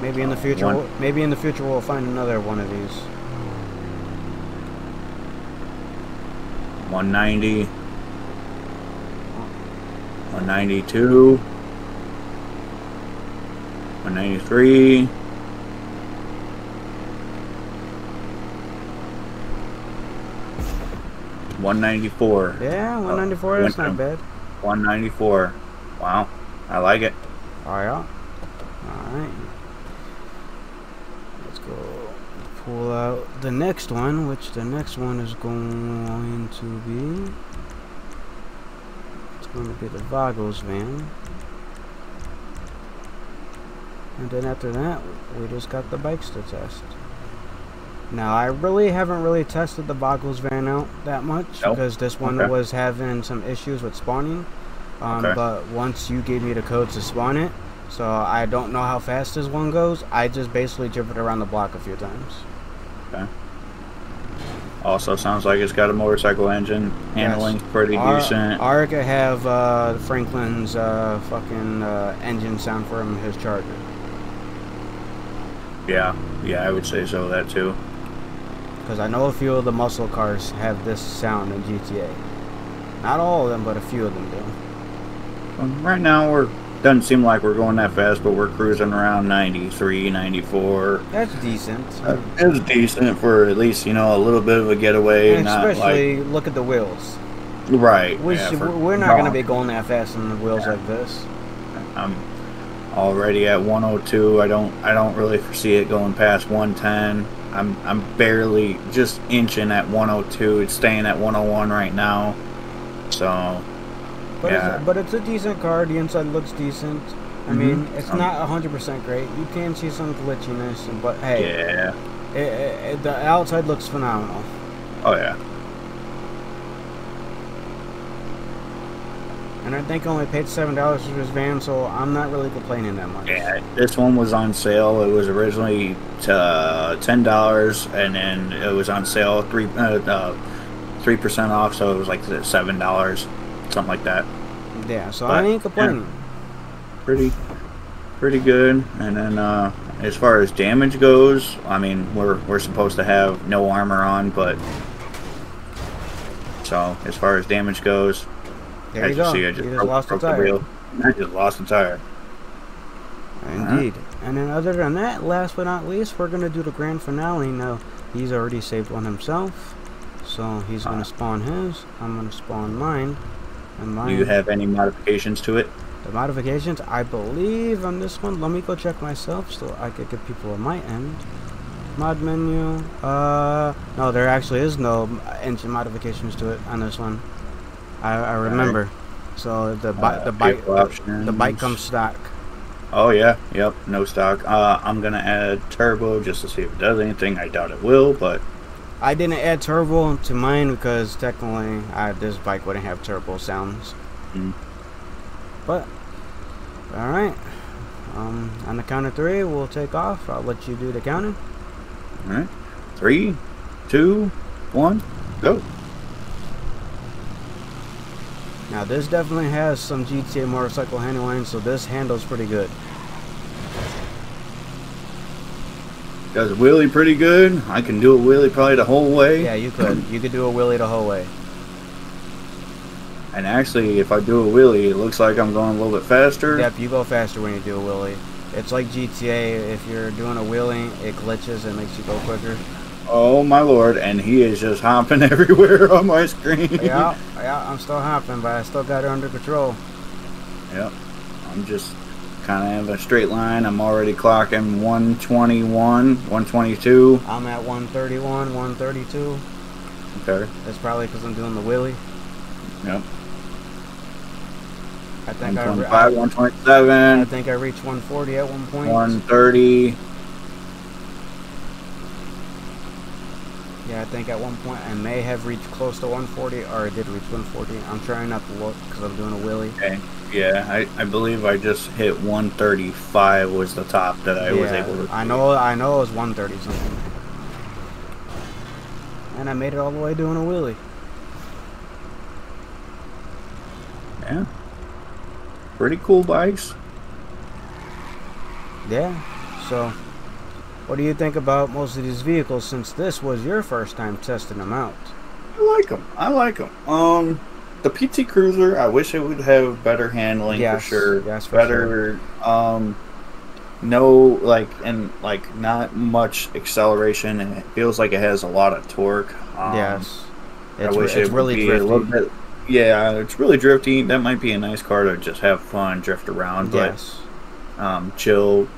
S2: Maybe in the
S1: Uh,
S2: future,
S1: one-
S2: we'll, maybe in the future we'll find another one of these.
S1: 190. 192. 193. One ninety four.
S2: Yeah, 194. that's not bad.
S1: One ninety four. Wow. I like it.
S2: Oh yeah. All right. Let's go pull out the next one, which the next one is going to be. It's going to be the Vagos van. And then after that, we just got the bikes to test. Now, I really haven't really tested the Vagos van out that much
S1: Nope.
S2: because this one
S1: Okay.
S2: was having some issues with spawning. Um,
S1: Okay.
S2: But once you gave me the code to spawn it, so I don't know how fast this one goes. I just basically drove it around the block a few times. Okay.
S1: Also sounds like it's got a motorcycle engine. Handling's pretty
S2: Ar-
S1: decent.
S2: Arik have uh, Franklin's uh, fucking uh, engine sound for him, his Charger.
S1: Yeah. Yeah, I would say so. That too.
S2: Because I know a few of the muscle cars have this sound in GTA. Not all of them, but a few of them do.
S1: Um, Right now, we're doesn't seem like we're going that fast, but we're cruising around 93, 94.
S2: That's decent.
S1: Uh, It's decent for at least you know a little bit of a getaway,
S2: and
S1: not like
S2: especially look at the wheels.
S1: right.
S2: We
S1: yeah, for
S2: we're not going to be going that fast on the wheels like this.
S1: I'm already at 102. I don't I don't really foresee it going past 110. I'm I'm barely just inching at 102. It's staying at 101 right now. So
S2: But,
S1: Yeah.
S2: it's, but it's a decent car. The inside looks decent. I
S1: Mhm.
S2: mean, it's
S1: Um,
S2: not 100% great. You can see some glitchiness, but hey,
S1: yeah.
S2: it, it, it- the outside looks phenomenal.
S1: Oh yeah.
S2: And I think I only paid seven dollars for this van, so I'm not really complaining that much.
S1: Yeah, this one was on sale. It was originally uh, ten dollars, and then it was on sale three uh, three percent off. So it was like seven dollars, something like that.
S2: Yeah, so
S1: But,
S2: I ain't complaining.
S1: Pretty, pretty good. And then uh, as far as damage goes, I mean, we're we're supposed to have no armor on, but so as far as damage goes,
S2: There
S1: as
S2: you go.
S1: see, I
S2: you
S1: just,
S2: just
S1: broke,
S2: lost a tire.
S1: I just lost the tire.
S2: Indeed. And then other than that, last but not least, we're gonna do the grand finale. Now he's already saved one himself, so he's gonna
S1: Ah.
S2: spawn his. I'm gonna spawn mine. And mine.
S1: Do you have any modifications to it?
S2: The modifications, I believe on this one, let me go check myself so I could get people on my end. Mod menu, uh, no, there actually is no engine modifications to it on this one. I, I remember. So the bi-
S1: Uh,
S2: the bike
S1: vehicle
S2: the bike comes stock.
S1: Oh yeah, yep, no stock. Uh, I'm gonna add turbo just to see if it does anything. I doubt it will, but
S2: I didn't add turbo to mine because technically I, this bike wouldn't have turbo sounds.
S1: Mm.
S2: But all right, um, on the count of three, we'll take off. I'll let you do the counting.
S1: all right. Three, two, one, go.
S2: Now this definitely has some GTA motorcycle handling, so this handles pretty good.
S1: Does a wheelie pretty good. I can do a wheelie probably the whole way.
S2: Yeah, you could. You could do a wheelie the whole way.
S1: And actually, if I do a wheelie, it looks like I'm going a little bit faster.
S2: Yep, you go faster when you do a wheelie. It's like GTA. If you're doing a wheelie, it glitches and makes you go quicker.
S1: Oh my lord! And he is just hopping everywhere on my screen.
S2: yeah, yeah. I'm still hopping, but I still got it under control.
S1: Yep. I'm just kind of in a straight line. I'm already clocking 121, 122.
S2: I'm at 131, 132.
S1: Okay.
S2: That's probably because I'm doing the wheelie.
S1: Yep.
S2: I think I,
S1: 125,
S2: I,
S1: 127.
S2: I think I reached 140 at one point.
S1: 130.
S2: Yeah, I think at one point I may have reached close to 140, or I did reach 140. I'm trying not to look because I'm doing a wheelie.
S1: Okay. Yeah, I, I believe I just hit 135 was the top that I
S2: yeah,
S1: was able to.
S2: I know, I know it was 130 something. And I made it all the way doing a wheelie.
S1: Yeah. Pretty cool bikes.
S2: Yeah. So, what do you think about most of these vehicles since this was your first time testing them out?
S1: I like them. I like them. Um, the PT Cruiser, I wish it would have better handling
S2: Yes,
S1: for sure.
S2: yes, for
S1: better. Um, no, like and like not much acceleration, and it feels like it has a lot of torque. Um,
S2: yes.
S1: I
S2: It's,
S1: wish
S2: it's
S1: it
S2: really
S1: would be
S2: drifty.
S1: a little bit. Yeah, it's really drifty. That might be a nice car to just have fun, drift around, but
S2: yes.
S1: um, chill,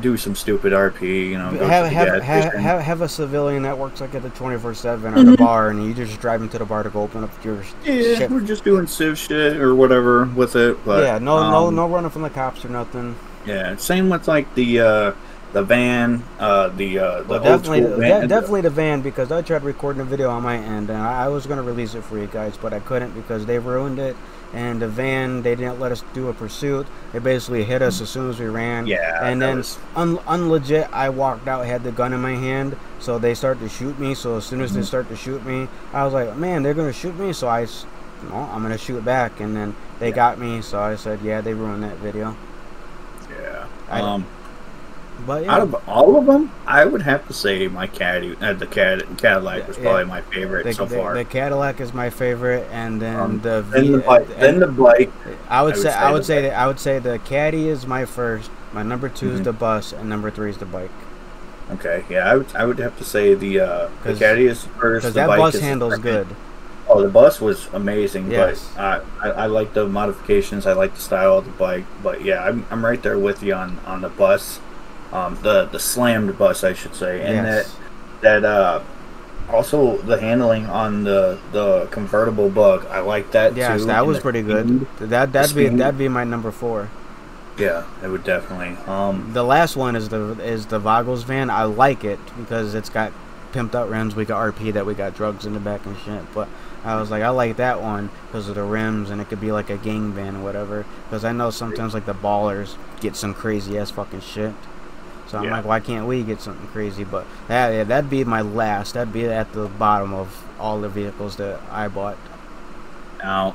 S1: do some stupid RP. You know, go
S2: have
S1: to the
S2: have,
S1: gas
S2: have,
S1: station.
S2: have have a civilian that works like at the 24 7 or
S1: Mhm.
S2: the bar and you just drive into the bar to go open up your
S1: Yeah,
S2: shit.
S1: we're just doing civ shit or whatever with it. But
S2: yeah no no
S1: um,
S2: no running from the cops or nothing
S1: Yeah, same with like the uh, the van, uh, the uh, the
S2: well,
S1: old
S2: definitely
S1: school
S2: de- definitely the van because i tried recording a video on my end and i, I was going to release it for you guys but i couldn't because they ruined it and the van they didn't let us do a pursuit they basically hit us as soon as we ran
S1: Yeah,
S2: and then
S1: was-
S2: un- unlegit i walked out had the gun in my hand so they start to shoot me so as soon as they
S1: Mhm.
S2: start to shoot me i was like man they're going to shoot me so i s- well, i'm going to shoot back and then they
S1: Yeah.
S2: got me so i said yeah they ruined that video
S1: Yeah.
S2: I-
S1: Um,
S2: but yeah
S1: out of all of them, I would have to say my caddy, uh, the Cad Cadillac was
S2: Yeah,
S1: probably my favorite
S2: the,
S1: so
S2: the-
S1: far.
S2: the Cadillac is my favorite, and then
S1: Um,
S2: the
S1: then the bike,
S2: and-
S1: then the bike.
S2: I would
S1: I would
S2: say I would
S1: the
S2: say that I would say the Caddy is my first. My number 2 is
S1: Mhm.
S2: the bus, and number three is the bike.
S1: Okay, yeah, I would, I would have to say the uh, the caddy is first.
S2: Because
S1: the
S2: that bus
S1: is
S2: handles good.
S1: Oh, the bus was amazing,
S2: Yes.
S1: but uh, I, I like the modifications. I like the style of the bike, but yeah, I'm, I'm right there with you on, on the bus, um, the the slammed bus, I should say, and
S2: yes.
S1: that that uh, also the handling on the the convertible bug. I like that
S2: yes,
S1: too.
S2: that
S1: and
S2: was pretty
S1: speed.
S2: good. That that'd be
S1: speed.
S2: that'd be my number four.
S1: Yeah, it would definitely. Um,
S2: The last one is the is the Vagos van. I like it because it's got pimped out rims. We got RP that we got drugs in the back and shit. But I was like, I like that one because of the rims and it could be like a gang van or whatever. Because I know sometimes like the ballers get some crazy ass fucking shit. So I'm
S1: Yeah.
S2: like, why can't we get something crazy? But that yeah, that'd be my last. That'd be at the bottom of all the vehicles that I bought.
S1: Now,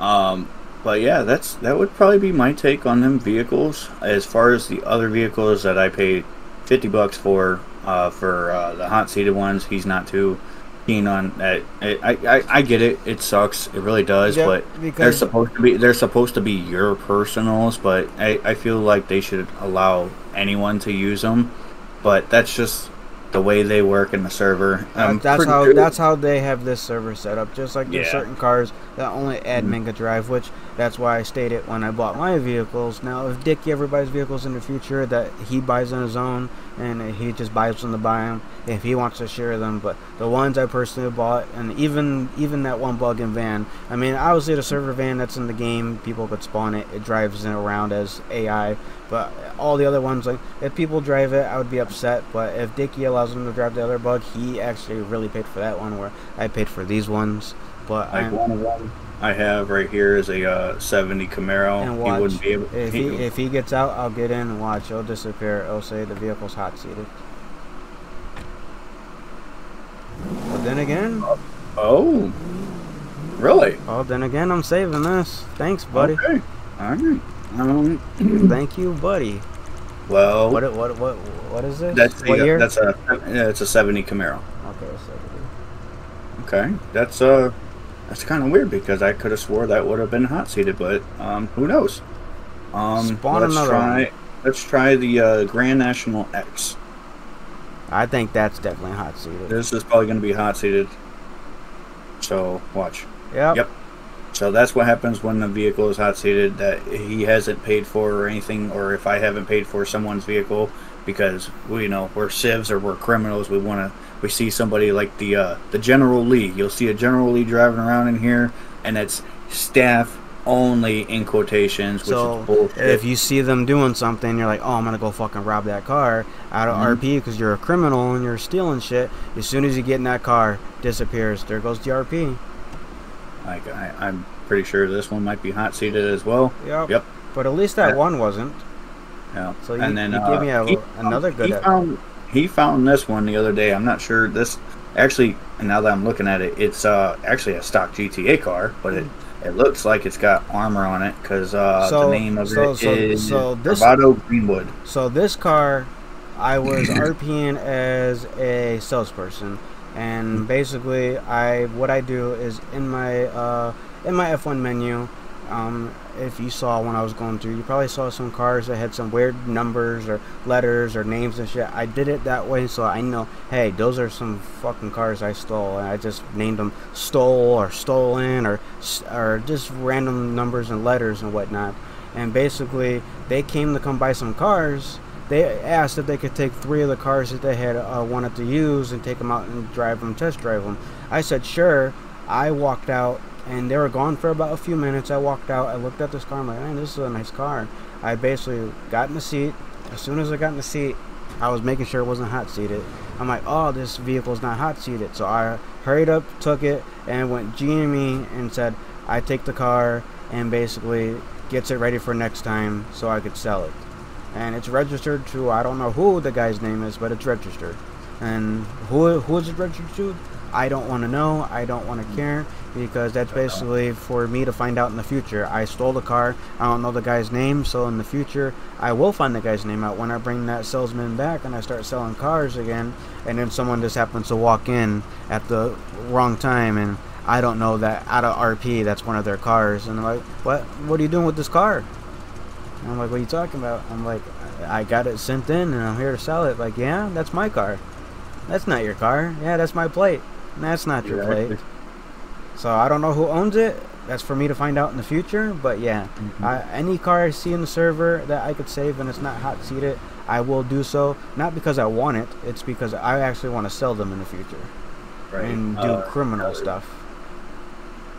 S1: um, but yeah, that's that would probably be my take on them vehicles. As far as the other vehicles that I paid fifty bucks for, uh, for uh, the hot seated ones, he's not too keen on that. I, I, I get it. It sucks. It really does.
S2: Yeah,
S1: but they're supposed to be they're supposed to be your personals. But I, I feel like they should allow anyone to use them. But that's just the way they work in the server.
S2: Uh, that's how
S1: sure-
S2: that's how they have this server set up. Just like there's
S1: Yeah.
S2: certain cars that only admin can drive, which that's why I stated when I bought my vehicles. Now, if Dickie ever buys vehicles in the future, that he buys on his own and he just buys them to buy them if he wants to share them. But the ones I personally bought, and even even that one bug-in van, I mean, obviously the server van that's in the game, people could spawn it. It drives it around as AI. But all the other ones, like if people drive it, I would be upset. But if Dickie allows them to drive the other bug, he actually really paid for that one. Where I paid for these ones. But
S1: Like
S2: I'm,
S1: one of them I have right here is a uh, 70 Camaro.
S2: and
S1: he wouldn't be able.
S2: if
S1: he-
S2: if he gets out, I'll get in and watch. It'll disappear. It'll say the vehicle's hot seated. But then again,
S1: oh, really?
S2: oh, then again, I'm saving this. Thanks, buddy.
S1: Okay. All right. Um.
S2: Thank you, buddy.
S1: Well,
S2: What what what what is this?
S1: that's
S2: what
S1: a,
S2: year?
S1: that's a yeah, it's a 70 Camaro.
S2: okay, so
S1: Okay. That's uh That's kind of weird because I could have swore that would have been hot seated, but um, who knows? Um,
S2: Spawn
S1: let's
S2: another
S1: try.
S2: one.
S1: Let's try the uh, Grand National X.
S2: I think that's definitely hot seated.
S1: This is probably going to be hot seated. So watch.
S2: Yep.
S1: Yep. So that's what happens when the vehicle is hot seated that he hasn't paid for or anything, or if I haven't paid for someone's vehicle because we you know we're civs or we're criminals. We want to we see somebody like the uh, the General Lee. You'll see a General Lee driving around in here, and it's staff only in quotations, which
S2: So
S1: is bullshit.
S2: if you see them doing something, you're like, oh, I'm gonna go fucking rob that car out of
S1: Mhm.
S2: RP because you're a criminal and you're stealing shit. As soon as you get in that car, disappears. There goes the RP.
S1: like I, I'm pretty sure this one might be hot seated as well.
S2: Yep.
S1: Yep.
S2: But at least that
S1: Yeah.
S2: one wasn't.
S1: Yeah.
S2: So you,
S1: and then
S2: you
S1: uh,
S2: gave me a,
S1: he
S2: another
S1: found-
S2: good.
S1: He found he found this one the other day. I'm not sure this actually. Now that I'm looking at it, it's uh actually a stock GTA car, but it it looks like it's got armor on it because uh,
S2: So-
S1: the name of
S2: so-
S1: it
S2: so-
S1: is
S2: so this-
S1: Bravado Greenwood.
S2: So this car, I was RPing as a salesperson, and basically, I what I do is in my uh, in my F1 menu. Um, if you saw when I was going through, you probably saw some cars that had some weird numbers or letters or names and shit. I did it that way so I know, hey, those are some fucking cars I stole, and I just named them stole or stolen or or just random numbers and letters and whatnot. And basically, they came to come buy some cars. They asked if they could take three of the cars that they had uh, wanted to use and take them out and drive them, test drive them. I said sure. I walked out and they were gone for about a few minutes. I walked out. I looked at this car. I'm like, man, this is a nice car. I basically got in the seat. As soon as I got in the seat, I was making sure it wasn't hot seated. I'm like, oh, this vehicle's not hot seated. So I hurried up, took it, and went GME and said, I take the car and basically gets it ready for next time so I could sell it. And it's registered to I don't know who the guy's name is, but it's registered. And who who is it registered to? I don't want to know. I don't want to care because that's basically for me to find out in the future. I stole the car. I don't know the guy's name, so in the future I will find the guy's name out when I bring that salesman back and I start selling cars again. And then someone just happens to walk in at the wrong time and I don't know that out of RP that's one of their cars. And I'm like, what? What are you doing with this car? And I'm like, what are you talking about? I'm like, I got it sent in and I'm here to sell it. Like, yeah, that's my car. That's not your car. Yeah, that's my plate. That's not your
S1: Exactly.
S2: plate. So I don't know who owns it. That's for me to find out in the future. But yeah,
S1: Mhm.
S2: I, any car I see in the server that I could save and it's not hot seated, I will do so. Not because I want it. It's because I actually want to sell them in the future
S1: Right.
S2: and do
S1: Uh,
S2: criminal
S1: uh,
S2: stuff.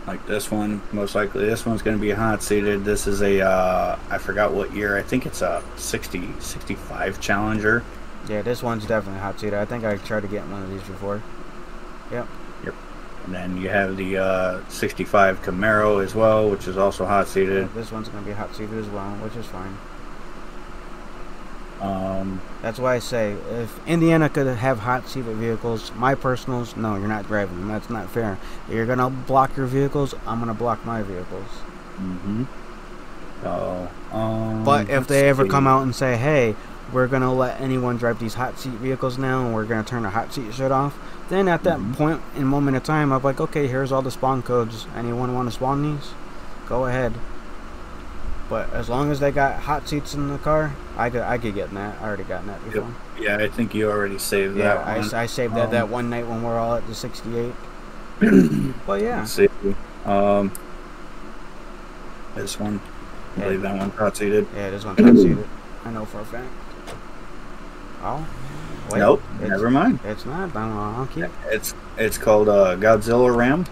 S1: Like this one, most likely this one's going to be hot seated. This is a uh, I forgot what year. I think it's a 60 65 Challenger.
S2: Yeah, this one's definitely hot seated. I think I tried to get one of these before.
S1: And then you have the uh, 65 Camaro as well, which is also hot seated.
S2: This one's gonna be hot seated as well, which is fine.
S1: Um,
S2: That's why I say if Indiana could have hot seated vehicles, my personals, no, you're not driving them. That's not fair. You're gonna block your vehicles. I'm gonna block my vehicles.
S1: Mm hmm. So, um,
S2: But if they ever
S1: see.
S2: come out and say, "Hey, we're gonna let anyone drive these hot seat vehicles now, and we're gonna turn the hot seat shit off," then at that
S1: Mhm.
S2: point in moment of time, I'm like, "Okay, here's all the spawn codes. Anyone want to spawn these? Go ahead." But as long as they got hot seats in the car, I could I could get in that. I already gotten that before.
S1: yeah, I think you already saved
S2: Yeah,
S1: that
S2: I,
S1: one.
S2: I saved that
S1: Um,
S2: that one night when we're all at the 68. but yeah,
S1: Let's see. Um, this one, I
S2: Yeah.
S1: believe that one hot seated.
S2: yeah, this one hot seated. I know for a fact. Oh, wait,
S1: Nope, never mind.
S2: It's not. Keep.
S1: It's it's called uh, Godzilla Ram.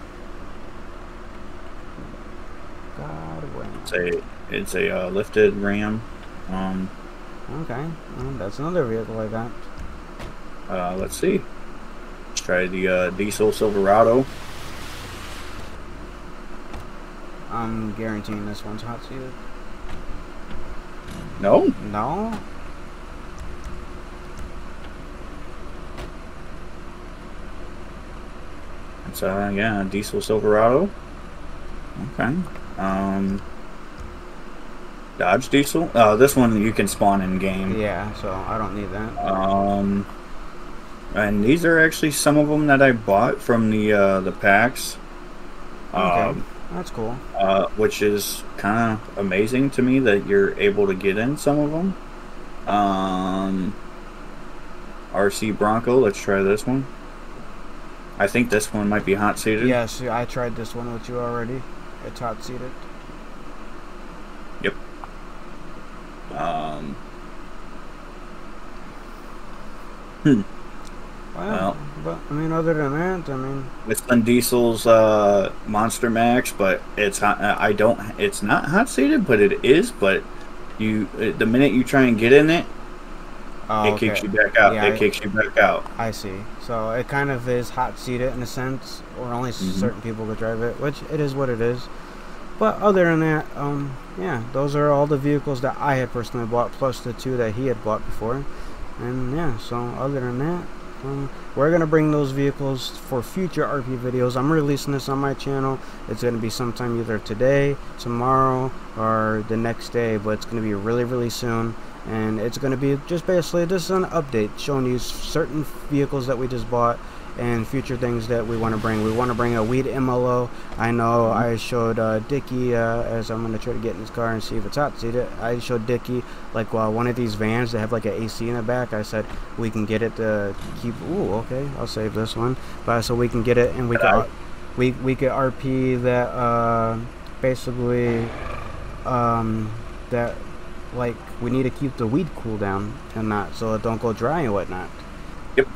S2: God, wait.
S1: It's a it's a uh, lifted Ram. Um,
S2: Okay, well, that's another vehicle I got.
S1: uh, let's see. Let's try the uh, diesel Silverado.
S2: I'm guaranteeing this one's hot seated.
S1: No,
S2: No?
S1: It's uh yeah diesel Silverado. Okay. Um, Dodge Diesel. Uh, this one you can spawn in game.
S2: Yeah, so I don't need that.
S1: Um, and these are actually some of them that I bought from the uh, the packs.
S2: Okay.
S1: Um,
S2: That's cool.
S1: uh, which is kind of amazing to me that you're able to get in some of them. Um, RC Bronco, let's try this one. I think this one might be hot seated.
S2: Yes, I tried this one with you already. It's hot seated. Yep.
S1: Um, Hmm.
S2: Well, but I mean, other than that, I mean,
S1: it's Vin Diesel's uh, Monster Max, but it's hot. I don't. It's not hot seated, but it is. But you, the minute you try and get in it,
S2: oh,
S1: it kicks you back out.
S2: Yeah,
S1: it
S2: I-
S1: kicks you back out.
S2: I see. So it kind of is hot seated in a sense, or only
S1: Mhm.
S2: certain people could drive it, which it is what it is. But other than that, um, yeah, those are all the vehicles that I had personally bought, plus the two that he had bought before. And yeah, so other than that, um, we're gonna bring those vehicles for future RP videos. I'm releasing this on my channel. It's gonna be sometime either today, tomorrow, or the next day, but it's gonna be really, really soon and it's going to be just basically just an update showing you certain vehicles that we just bought and future things that we want to bring. We want to bring a weed MLO. I know I showed uh, Dickie uh, as I'm going to try to get in his car and see if it's hot seated. I showed Dickie like uh, one of these vans that have like an AC in the back. I said we can get it to keep. Ooh, okay, I'll save this one. But so we can get it and we can we we could RP that uh, basically um, that like we need to keep the weed cool down and not so it don't go dry and whatnot.
S1: Yep.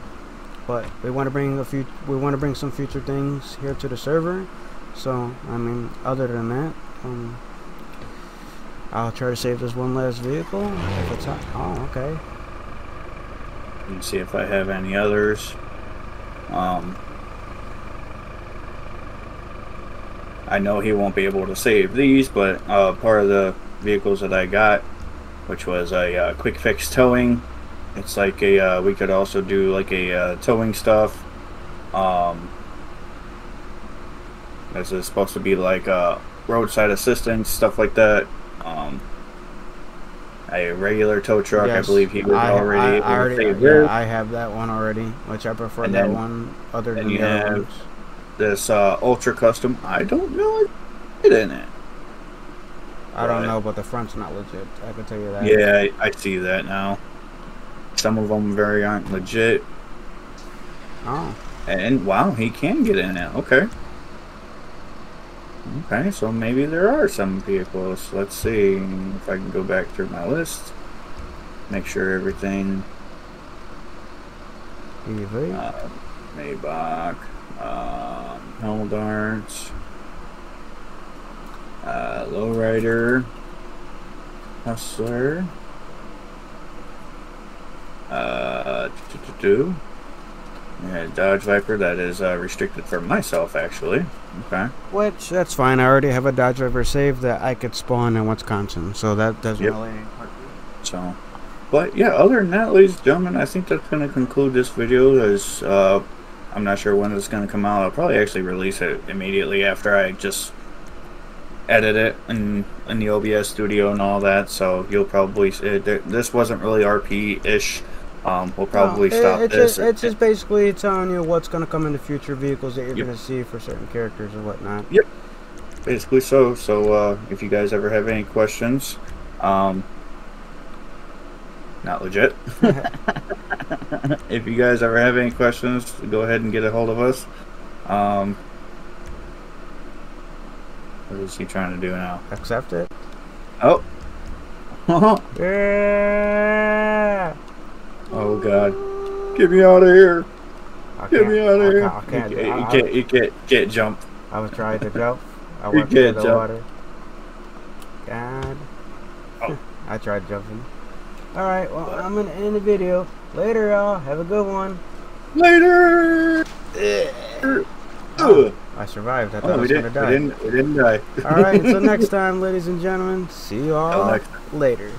S2: But we want to bring a few. We want to bring some future things here to the server. So I mean, other than that, um, I'll try to save this one last vehicle. If it's hot. Oh, okay.
S1: Let me see if I have any others. Um, I know he won't be able to save these, but uh, part of the vehicles that I got, which was a uh, quick fix towing. It's like a uh, we could also do like a uh, towing stuff. Um, this is supposed to be like uh, roadside assistance stuff like that. Um, a regular tow truck, I believe he was
S2: I,
S1: already
S2: I, I already. Yeah. I have that one already, which I prefer
S1: And
S2: that
S1: then-
S2: one other than the other ones.
S1: this uh, ultra custom. I don't know it in it.
S2: I don't know, but the front's not legit. I can tell you that.
S1: Yeah, I, I see that now. Some of them very aren't legit.
S2: Oh.
S1: And wow, he can get in it. Okay. Okay, so maybe there are some vehicles. Let's see if I can go back through my list. Make sure everything.
S2: EV.
S1: Uh, Maybach, um, Helm Darts, uh, Lowrider, Hustler, uh, do yeah, Dodge Viper. That is uh, restricted for myself, actually. Okay.
S2: Which that's fine. I already have a Dodge Viper saved that I could spawn in Wisconsin, so that doesn't
S1: Yep.
S2: really.
S1: So, but yeah, other than that, ladies and gentlemen, I think that's going to conclude this video. As uh, I'm not sure when it's going to come out. I'll probably actually release it immediately after I just edit it in in the OBS studio and all that. So you'll probably it, this wasn't really RP ish. Um, we'll probably
S2: No, it-
S1: stop
S2: it's
S1: this.
S2: Just, it's just basically telling you what's going to come in the future vehicles that you're
S1: Yep.
S2: going to see for certain characters and whatnot.
S1: Yep, basically so. So uh, if you guys ever have any questions, um, not legit. if you guys ever have any questions, go ahead and get a hold of us. Um, what is he trying to do now?
S2: Accept it.
S1: Oh.
S2: yeah.
S1: oh God! Get me out of here! Get me out of here!
S2: I can't.
S1: you can't,
S2: I-
S1: you can't, you can't, can't jump.
S2: I was trying to jump. I went
S1: can't
S2: the
S1: jump.
S2: water. God.
S1: Oh.
S2: I tried jumping. Alright, well, I'm going to end the video. Later, y'all. Have a good one.
S1: Later. Ugh.
S2: I survived. I oh, thought
S1: Oh,
S2: I
S1: we
S2: was going to
S1: didn't, we
S2: die.
S1: didn't, we didn't die.
S2: Alright, until next time, ladies and gentlemen. See you all later.